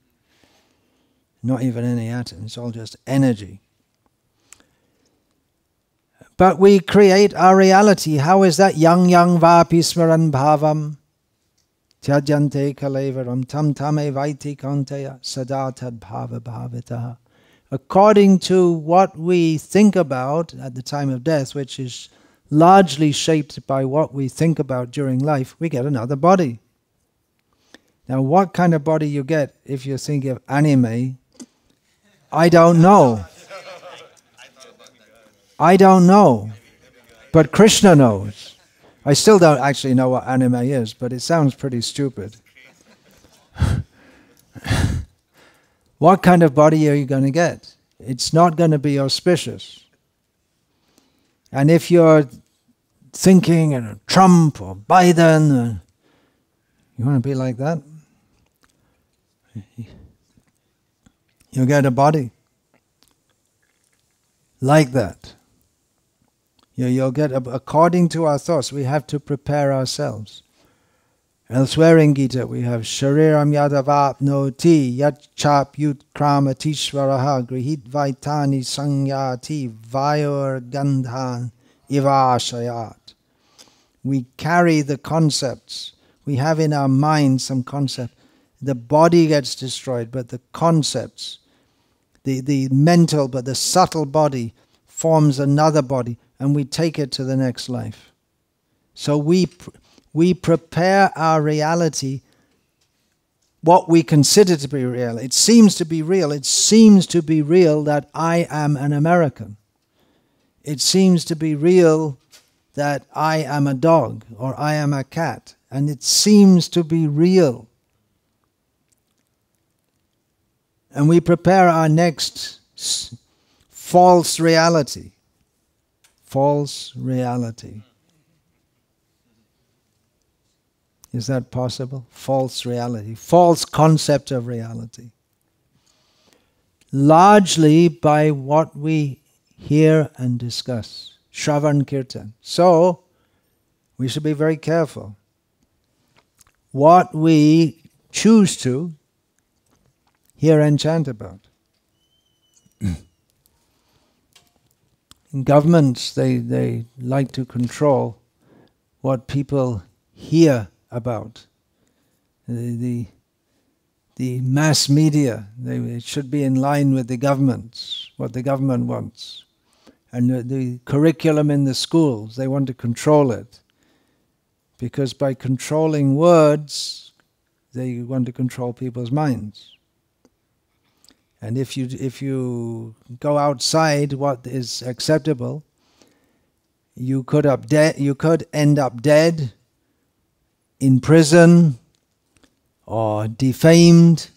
Not even any atom. It's all just energy. But we create our reality. How is that? Yang yang vapi smaran bhavam. Tyajante kalevaram tam tame vaiti kanteya sadatad bhava bhavitaha according to what we think about at the time of death, which is largely shaped by what we think about during life, we get another body. Now, what kind of body you get if you think of anime, I don't know. I don't know. But Krishna knows. I still don't actually know what anime is, but it sounds pretty stupid. what kind of body are you going to get? It's not going to be auspicious. And if you're thinking Trump or Biden, uh, you want to be like that? You'll get a body like that. You, you'll get, according to our thoughts, we have to prepare ourselves. Elsewhere in Gita, we have Shariram Yadavapnoti Yachap Yut Kramatishvaraha Grihit Vaitani Sangyati Vayur Gandhan Ivashayat. We carry the concepts. We have in our mind some concept. The body gets destroyed, but the concepts, the, the mental, but the subtle body forms another body, and we take it to the next life. So we we prepare our reality, what we consider to be real. It seems to be real. It seems to be real that I am an American. It seems to be real that I am a dog or I am a cat. And it seems to be real. And we prepare our next false reality. False reality. Is that possible? False reality, false concept of reality. Largely by what we hear and discuss. Shravan Kirtan. So, we should be very careful. What we choose to hear and chant about. In governments, they, they like to control what people hear about. The, the, the mass media, they, it should be in line with the government, what the government wants. And the, the curriculum in the schools, they want to control it. Because by controlling words, they want to control people's minds. And if you, if you go outside what is acceptable, you could, up you could end up dead in prison or defamed.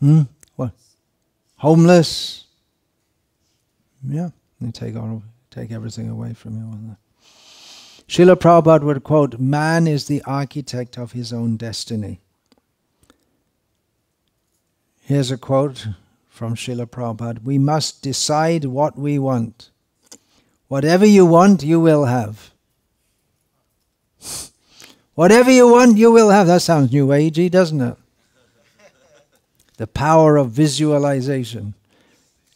Hmm? What? Homeless. Yeah, they take all, take everything away from you. Srila Prabhupada would quote, Man is the architect of his own destiny. Here's a quote from Srila Prabhupada We must decide what we want. Whatever you want, you will have. Whatever you want, you will have. That sounds new agey, doesn't it? the power of visualization.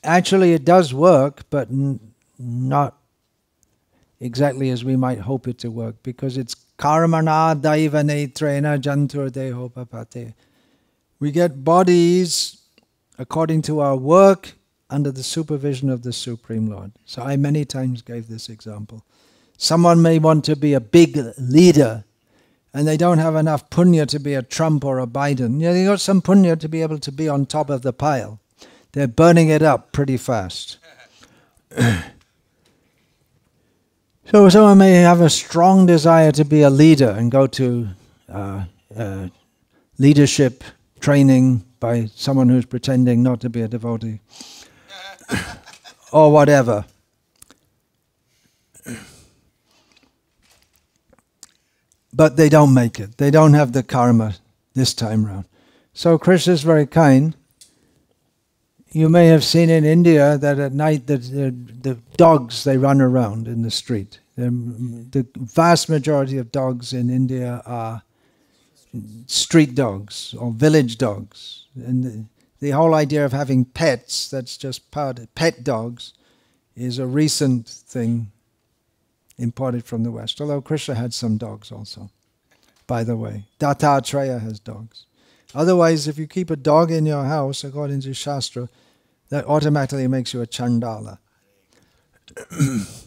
Actually, it does work, but not exactly as we might hope it to work, because it's karmana daivane trena jantur deho papate. We get bodies according to our work under the supervision of the Supreme Lord. So I many times gave this example. Someone may want to be a big leader and they don't have enough punya to be a Trump or a Biden. Yeah, they got some punya to be able to be on top of the pile. They're burning it up pretty fast. so someone may have a strong desire to be a leader and go to uh, uh, leadership training by someone who's pretending not to be a devotee or whatever. But they don't make it. They don't have the karma this time round. So Krishna is very kind. You may have seen in India that at night the, the, the dogs they run around in the street. The, the vast majority of dogs in India are street dogs or village dogs, and the, the whole idea of having pets that's just part of pet dogs is a recent thing imported from the West. Although Krishna had some dogs also, by the way. Dattatreya has dogs. Otherwise, if you keep a dog in your house, according to Shastra, that automatically makes you a Chandala.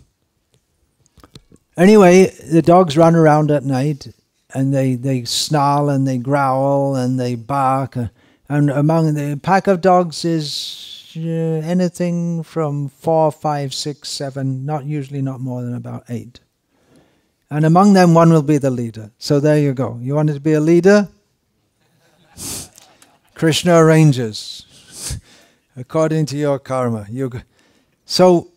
anyway, the dogs run around at night and they, they snarl and they growl and they bark. And among the pack of dogs is anything from four, five, six, seven, not usually not more than about eight. And among them, one will be the leader. So there you go. You wanted to be a leader? Krishna arranges according to your karma. So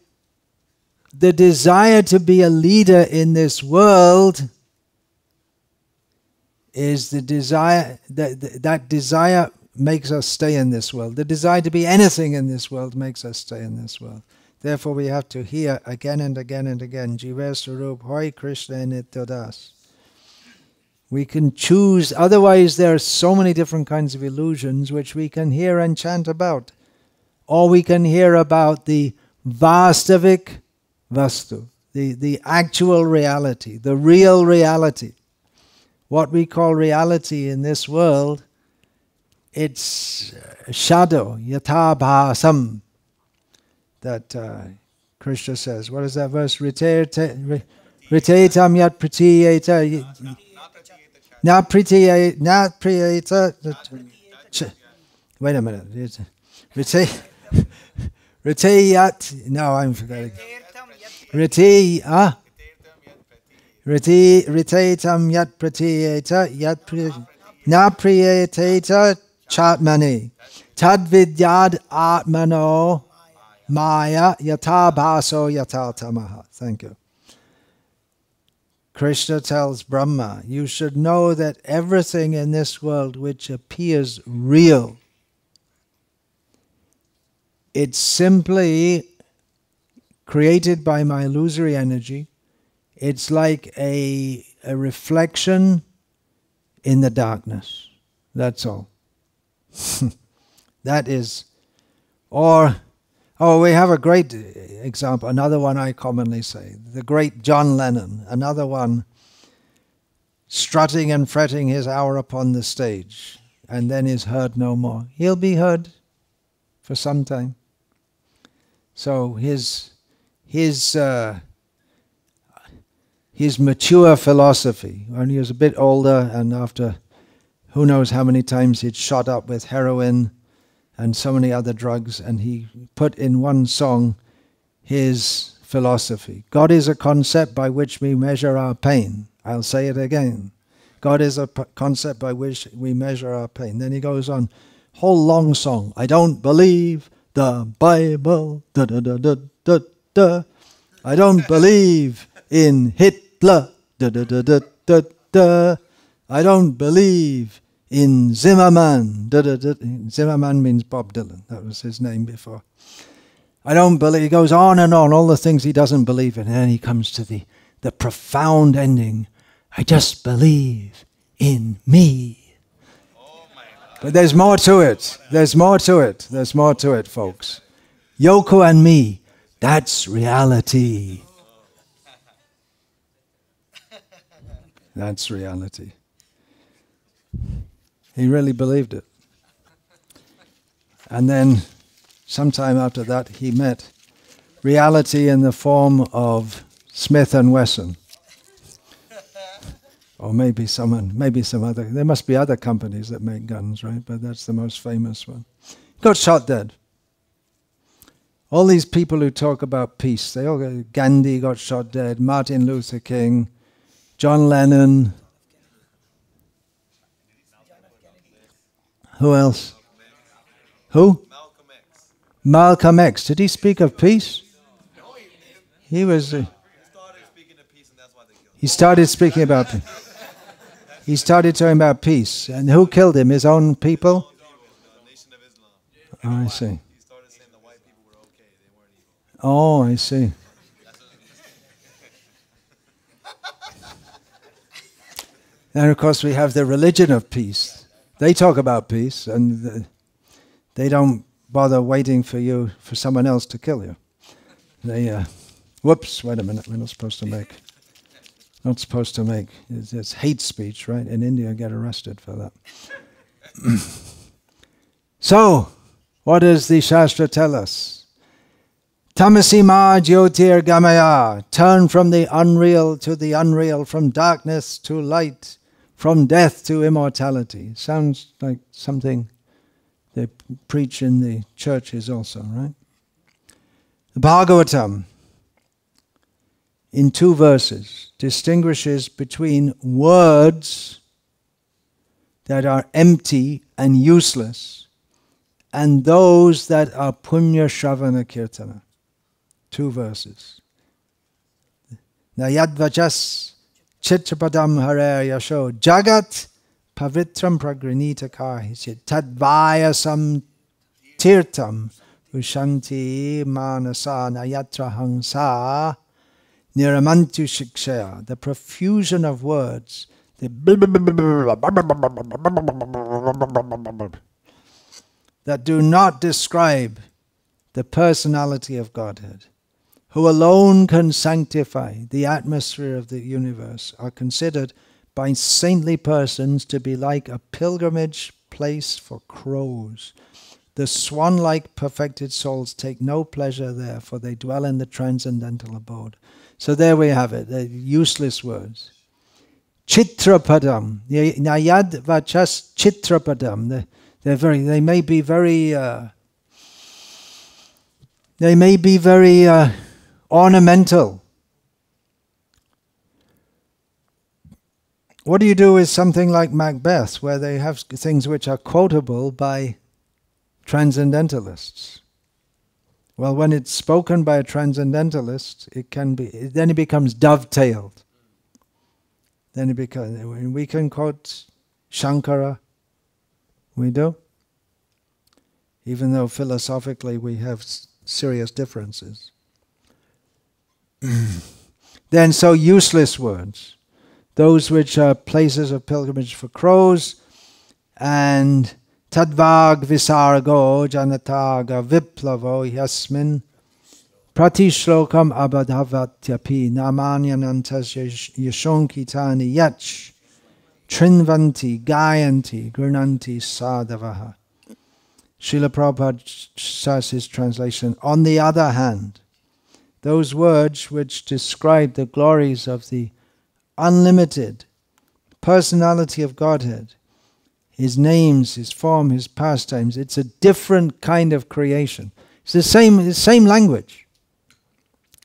the desire to be a leader in this world is the desire that that desire makes us stay in this world. The desire to be anything in this world makes us stay in this world. Therefore, we have to hear again and again and again, Jiva Swarup, Hoy Krishna Nityadas. We can choose, otherwise, there are so many different kinds of illusions which we can hear and chant about. Or we can hear about the Vastavik Vastu, the, the actual reality, the real reality. What we call reality in this world, it's shadow, yatabhasam, that uh, Krishna says. What is that verse? Ritetam yat pratiyeta. Na pratiyeta. Wait a minute. Riteyat. No, I'm forgetting. Riti. Ritetam yat pratiyeta. Yat Na priyeta chatmani. Tadvidyad atmano Maya yata baso yata tamaha. Thank you. Krishna tells Brahma, you should know that everything in this world which appears real, it's simply created by my illusory energy. It's like a, a reflection in the darkness. That's all. that is, or Oh, we have a great example. Another one I commonly say. The great John Lennon. Another one strutting and fretting his hour upon the stage and then is heard no more. He'll be heard for some time. So his, his, uh, his mature philosophy, when he was a bit older and after who knows how many times he'd shot up with heroin and so many other drugs, and he put in one song his philosophy. God is a concept by which we measure our pain. I'll say it again. God is a concept by which we measure our pain. Then he goes on, whole long song. I don't believe the Bible. Da da da da da da. I don't believe in Hitler. Da da da da da da. I don't believe in Zimmerman. Da, da, da. Zimmerman means Bob Dylan. That was his name before. I don't believe. He goes on and on, all the things he doesn't believe in. And then he comes to the, the profound ending. I just believe in me. But there's more to it. There's more to it. There's more to it, folks. Yoko and me, that's reality. That's reality. He really believed it. And then, sometime after that, he met reality in the form of Smith and Wesson. or maybe someone, maybe some other. There must be other companies that make guns, right? But that's the most famous one. Got shot dead. All these people who talk about peace, they all go, Gandhi got shot dead, Martin Luther King, John Lennon, Who else? Who? Malcolm X. Malcolm X. Did he speak of peace? He was. Uh, he started speaking about. He started talking about peace, and who killed him? His own people. Oh, I see. Oh, I see. and of course, we have the religion of peace. They talk about peace, and they don't bother waiting for you for someone else to kill you. They, uh, whoops, wait a minute, we're not supposed to make, not supposed to make. It's, it's hate speech, right? In India, get arrested for that. so, what does the Shastra tell us? Tamasima jyotir gamaya. Turn from the unreal to the unreal, from darkness to light from death to immortality. Sounds like something they preach in the churches also, right? The Bhagavatam, in two verses, distinguishes between words that are empty and useless and those that are punya shravana kirtana. Two verses. Nayadvajas Chitrapadam Hare Yasho Jagat Pavitram Pragranita Kahishit Tadvaya Sam Tirtam ushanti manasa nayatra hangsa niramantu shikshaya. The profusion of words, the that do not describe the personality of Godhead, who alone can sanctify the atmosphere of the universe, are considered by saintly persons to be like a pilgrimage place for crows. The swan like perfected souls take no pleasure there, for they dwell in the transcendental abode. So there we have it, the useless words. Chitrapadam, Nayad Vachas Chitrapadam. They're very, they may be very, uh, they may be very uh, ornamental. What do you do with something like Macbeth, where they have things which are quotable by transcendentalists? Well, when it's spoken by a transcendentalist, it can be then it becomes dovetailed. Then it becomes we can quote Shankara. We do, even though philosophically we have serious differences. then so useless words those which are places of pilgrimage for crows, and tadvag visargo janataga viplavo yasmin pratishlokam abadhavatyapi namanyanantas yashonkitani yach trinvanti gayanti grunanti sadavaha. Srila Prabhupada says his translation, on the other hand, those words which describe the glories of the unlimited personality of Godhead, His names, His form, His pastimes. It's a different kind of creation. It's the same, the same language.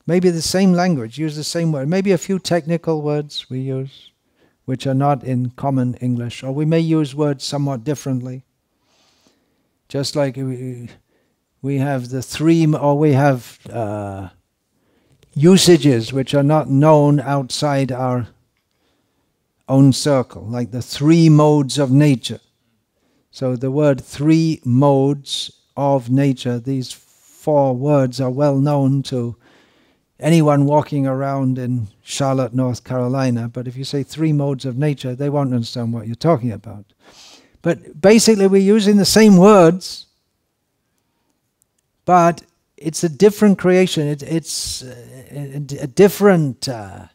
Maybe the same language, use the same word. Maybe a few technical words we use, which are not in common English, or we may use words somewhat differently. Just like we, have the three, or we have uh, usages which are not known outside our own circle, like the three modes of nature. So the word three modes of nature, these four words are well known to anyone walking around in Charlotte, North Carolina. But if you say three modes of nature, they won't understand what you're talking about. But basically, we're using the same words, but it's a different creation. It, it's a, a different. Uh,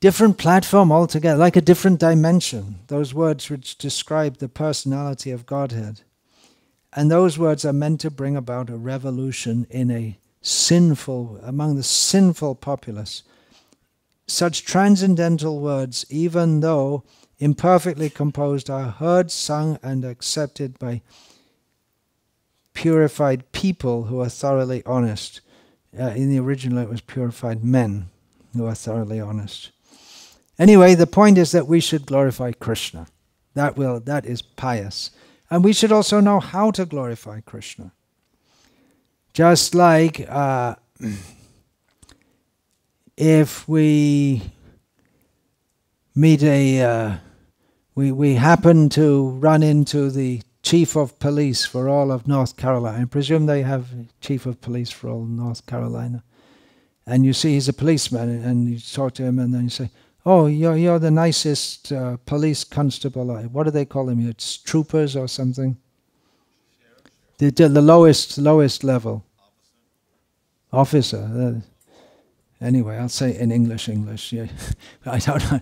different platform altogether, like a different dimension. Those words which describe the personality of Godhead. And those words are meant to bring about a revolution in a sinful, among the sinful populace. Such transcendental words, even though imperfectly composed, are heard, sung, and accepted by purified people who are thoroughly honest. Uh, in the original, it was purified men who are thoroughly honest. Anyway, the point is that we should glorify Krishna. That will that is pious. And we should also know how to glorify Krishna. Just like uh, if we meet a, uh, we, we happen to run into the chief of police for all of North Carolina. I presume they have chief of police for all North Carolina. And you see he's a policeman, and you talk to him, and then you say, Oh, you're, you're the nicest uh, police constable. What do they call them? It's troopers or something? The, the lowest, lowest level. Officer. Officer. Uh, anyway, I'll say in English, English. Yeah. I don't know.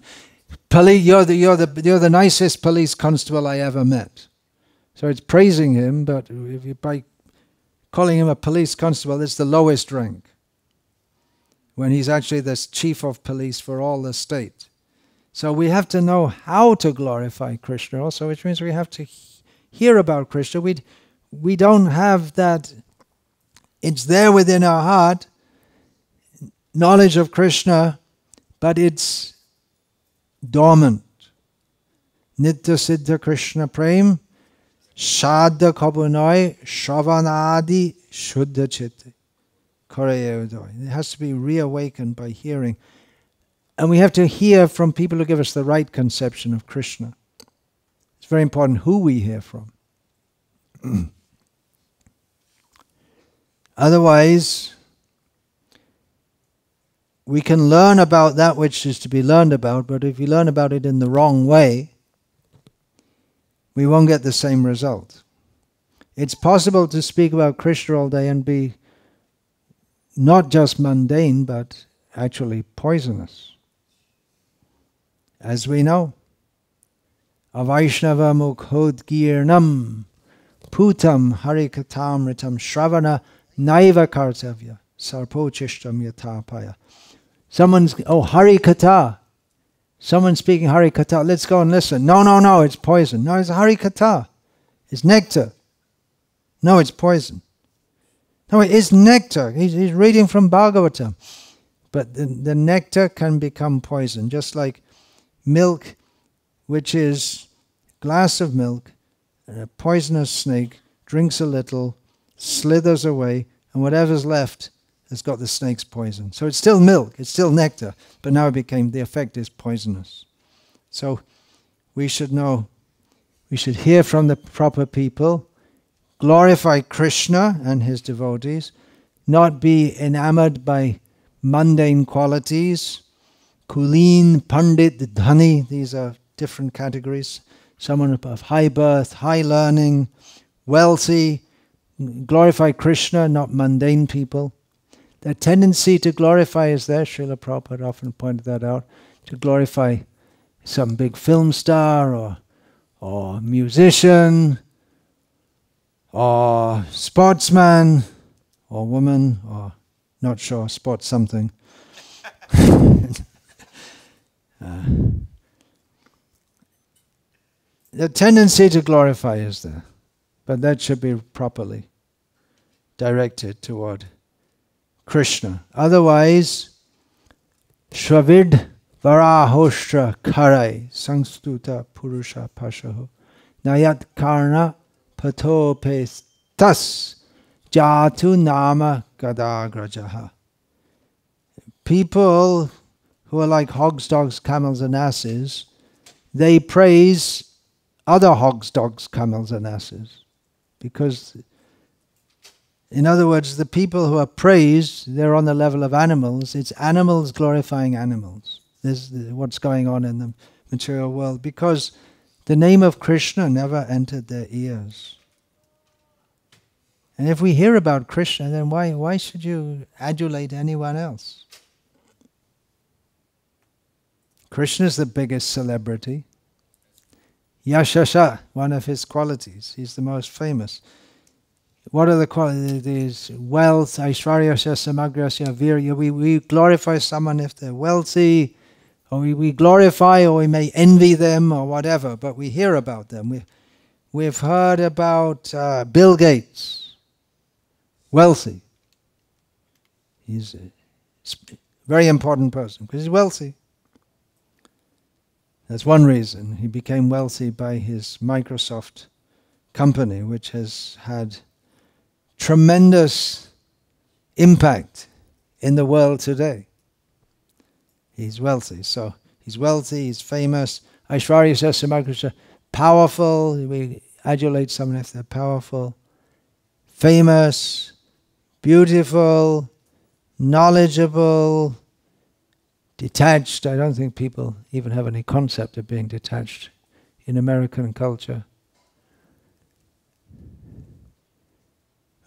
Police, you're the, you're, the, you're the nicest police constable I ever met. So it's praising him, but by calling him a police constable, it's the lowest rank when he's actually the chief of police for all the state. So we have to know how to glorify Krishna also, which means we have to hear about Krishna. We, we don't have that, it's there within our heart, knowledge of Krishna, but it's dormant. Nitya Siddha Krishna Prem, Shadda Kabunoi, Shravanadi Shuddha Chitta. It has to be reawakened by hearing. And we have to hear from people who give us the right conception of Krishna. It's very important who we hear from. Otherwise, we can learn about that which is to be learned about, but if we learn about it in the wrong way, we won't get the same result. It's possible to speak about Krishna all day and be not just mundane, but actually poisonous. As we know, Avaishnava mukhodgirnam putam harikatam ritam shravana naiva kartavya sarpochishtam yatapaya. Someone's, oh, Hari Katha. Someone's speaking Hari Katha. Let's go and listen. No, no, no, it's poison. No, it's Hari Katha. It's nectar. No, it's poison. No, it is nectar. He's, he's reading from Bhagavatam. But the, the nectar can become poison, just like milk, which is glass of milk, and a poisonous snake drinks a little, slithers away, and whatever's left has got the snake's poison. So it's still milk, it's still nectar, but now it became the effect is poisonous. So we should know, we should hear from the proper people glorify Krishna and his devotees, not be enamored by mundane qualities. Kulin, Pandit, Dhani, these are different categories. Someone of high birth, high learning, wealthy, glorify Krishna, not mundane people. The tendency to glorify is there, Srila Prabhupada often pointed that out, to glorify some big film star or, or musician or sportsman or woman or not sure, sport something. uh, the tendency to glorify is there, but that should be properly directed toward Krishna. Otherwise, Shravid Varahoshtra Karai Sangstuta Purusha Pashaho Nayat Karna tas jatu nama gadagrajaha. People who are like hogs, dogs, camels, and asses, they praise other hogs, dogs, camels, and asses. Because, in other words, the people who are praised, they're on the level of animals. It's animals glorifying animals. This is what's going on in the material world. Because the name of Krishna never entered their ears. And if we hear about Krishna, then why, why should you adulate anyone else? Krishna is the biggest celebrity. Yashasha, one of his qualities. He's the most famous. What are the qualities? Wealth, Aishwaryasya, Samagrasya, Virya. We, we glorify someone if they're wealthy, or we, we glorify or we may envy them or whatever, but we hear about them. We, we've heard about uh, Bill Gates, wealthy. He's a very important person because he's wealthy. That's one reason. He became wealthy by his Microsoft company, which has had tremendous impact in the world today he's wealthy. So he's wealthy, he's famous. Aishwarya says to powerful. We adulate someone if they're powerful, famous, beautiful, knowledgeable, detached. I don't think people even have any concept of being detached in American culture.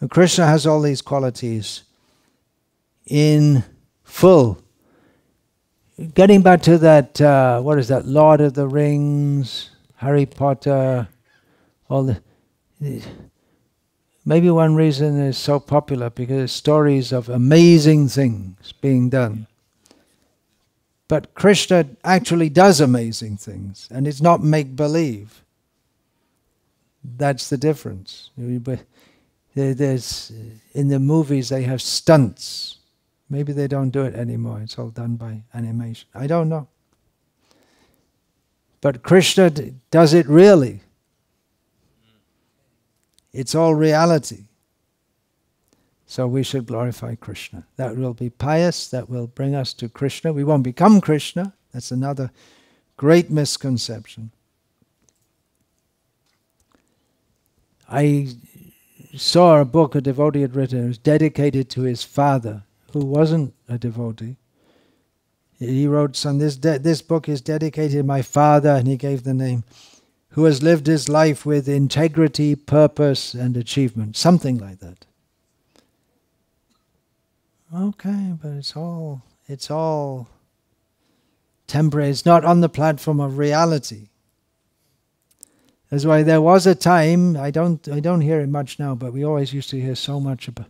And Krishna has all these qualities in full getting back to that, uh, what is that? Lord of the Rings, Harry Potter, all the. Maybe one reason it's so popular because stories of amazing things being done. But Krishna actually does amazing things, and it's not make believe. That's the difference. There's uh, in the movies they have stunts Maybe they don't do it anymore. It's all done by animation. I don't know. But Krishna does it really. It's all reality. So we should glorify Krishna. That will be pious, that will bring us to Krishna. We won't become Krishna. That's another great misconception. I saw a book a devotee had written. It was dedicated to his father, who wasn't a devotee. He wrote, "Son, this this book is dedicated to my father," and he gave the name, who has lived his life with integrity, purpose, and achievement, something like that. Okay, but it's all it's all temporary. It's not on the platform of reality. That's why there was a time, I don't I don't hear it much now, but we always used to hear so much about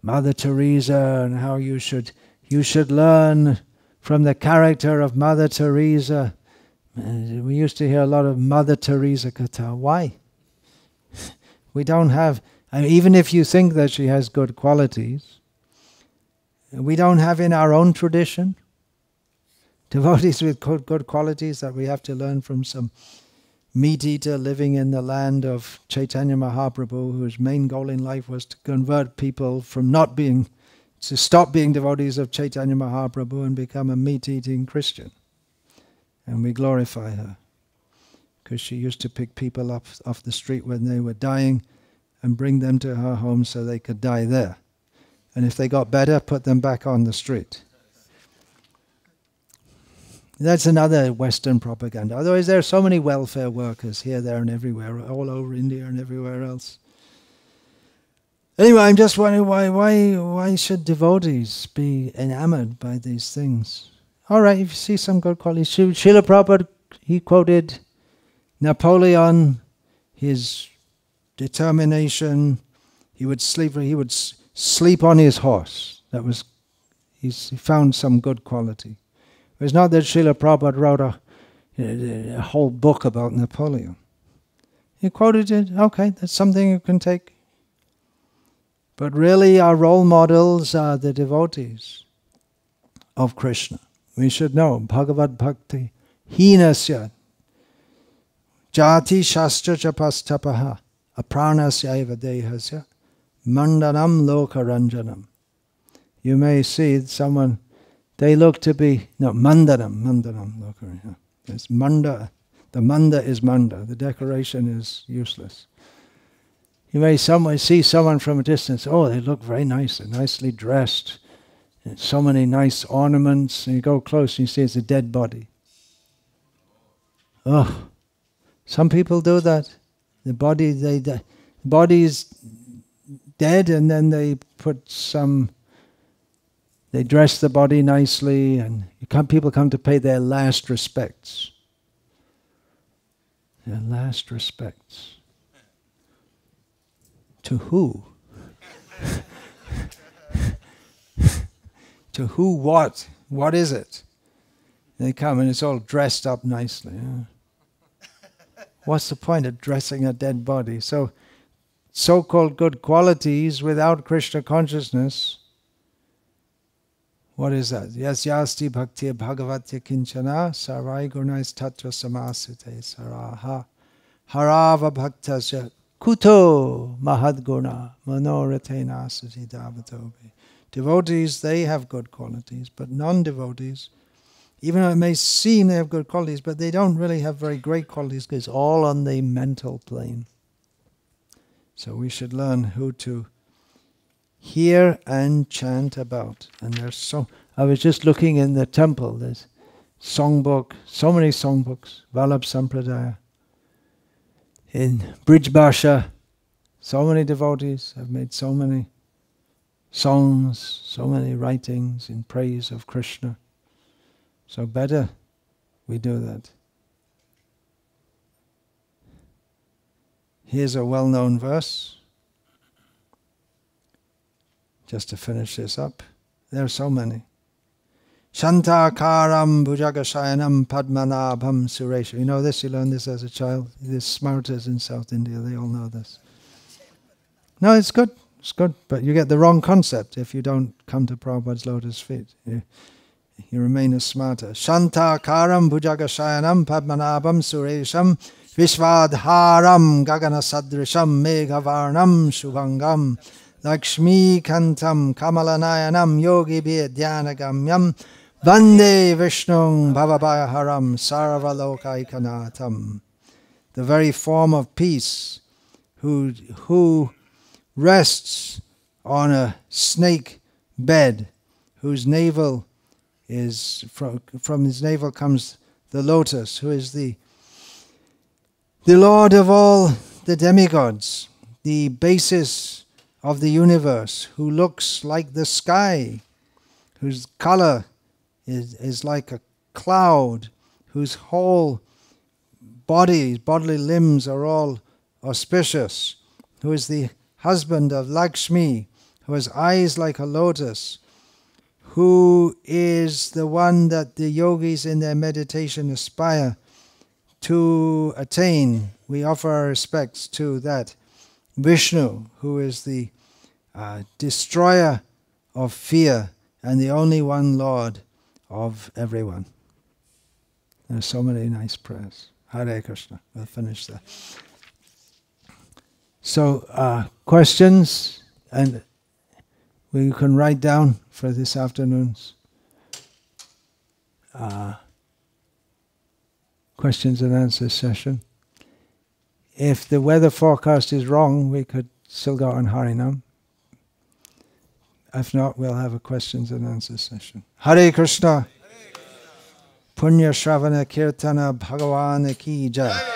Mother Teresa and how you should you should learn from the character of Mother Teresa. Uh, we used to hear a lot of Mother Teresa katha. Why? we don't have even if you think that she has good qualities, we don't have in our own tradition devotees with good, good qualities that we have to learn from some meat eater living in the land of Chaitanya Mahaprabhu, whose main goal in life was to convert people from not being, to stop being devotees of Chaitanya Mahaprabhu and become a meat eating Christian. And we glorify her because she used to pick people up off the street when they were dying and bring them to her home so they could die there. And if they got better, put them back on the street. That's another Western propaganda. Otherwise, there are so many welfare workers here, there, and everywhere, all over India and everywhere else. Anyway, I'm just wondering why, why, why should devotees be enamored by these things? All right, if you see some good qualities, Srila Prabhupada, he quoted Napoleon, his determination. He would sleep. He would sleep on his horse. That was, he found some good quality. It's not that Srila Prabhupada wrote a, a whole book about Napoleon. He quoted it, okay, that's something you can take. But really, our role models are the devotees of Krishna. We should know Bhagavad Bhakti, Hinasya, Jati Shastra Chapastapaha, Apranasya Eva Dehasya, Mandanam Lokaranjanam. You may see someone they look to be, no, mandaram, mandaram. It's manda. The manda is manda. The decoration is useless. You may somewhere see someone from a distance. Oh, they look very nice. They're nicely dressed. So many nice ornaments. And you go close and you see it's a dead body. Oh, some people do that. The body, they, the body is dead, and then they put some they dress the body nicely, and come, people come to pay their last respects. Their last respects. To who? to who what? What is it? They come and it's all dressed up nicely. What's the point of dressing a dead body? So, so called good qualities without Krishna consciousness what is that? Yasyasti bhakti bhagavatya kinchana sarai gunais tatra samasute saraha harava bhaktasya kuto mahadguna manoratena sati davatobi. Devotees, they have good qualities, but non-devotees, even though it may seem they have good qualities, but they don't really have very great qualities because it's all on the mental plane. So we should learn who to hear and chant about. And there's so I was just looking in the temple, there's songbook, so many songbooks, Vallabh Sampradaya. In Brij Bhasha, so many devotees have made so many songs, so many writings in praise of Krishna. So better we do that. Here's a well known verse just to finish this up. There are so many. Shantakaram Bhujagashayanam Padmanabham Suresha. You know this, you learned this as a child. The Smartas in South India, they all know this. No, it's good. It's good. But you get the wrong concept if you don't come to Prabhupada's lotus feet. You, you remain a smarta. Shantakaram Bhujagashayanam Padmanabham Suresham Vishvadharam Gagana Sadrisham Meghavarnam Shubhangam Lakshmikantam Kamalanayanam Yogi Dhyanagamyam Vande Vishnung Bhavabhayaharam Sarvalokaikanaatam The very form of peace who, who rests on a snake bed, whose navel is from, from his navel comes the lotus, who is the the Lord of all the demigods, the basis of the universe, who looks like the sky, whose color is, is like a cloud, whose whole body, bodily limbs are all auspicious, who is the husband of Lakshmi, who has eyes like a lotus, who is the one that the yogis in their meditation aspire to attain. We offer our respects to that Vishnu, who is the uh, destroyer of fear and the only one Lord of everyone. There are so many nice prayers. Hare Krishna. We'll finish there. So, uh, questions, and we can write down for this afternoon's uh, questions and answers session. If the weather forecast is wrong, we could still go on Harinam. If not, we'll have a questions and answers session. Hare Krishna. Punya Shravana Kirtana Bhagavan Ki Jai.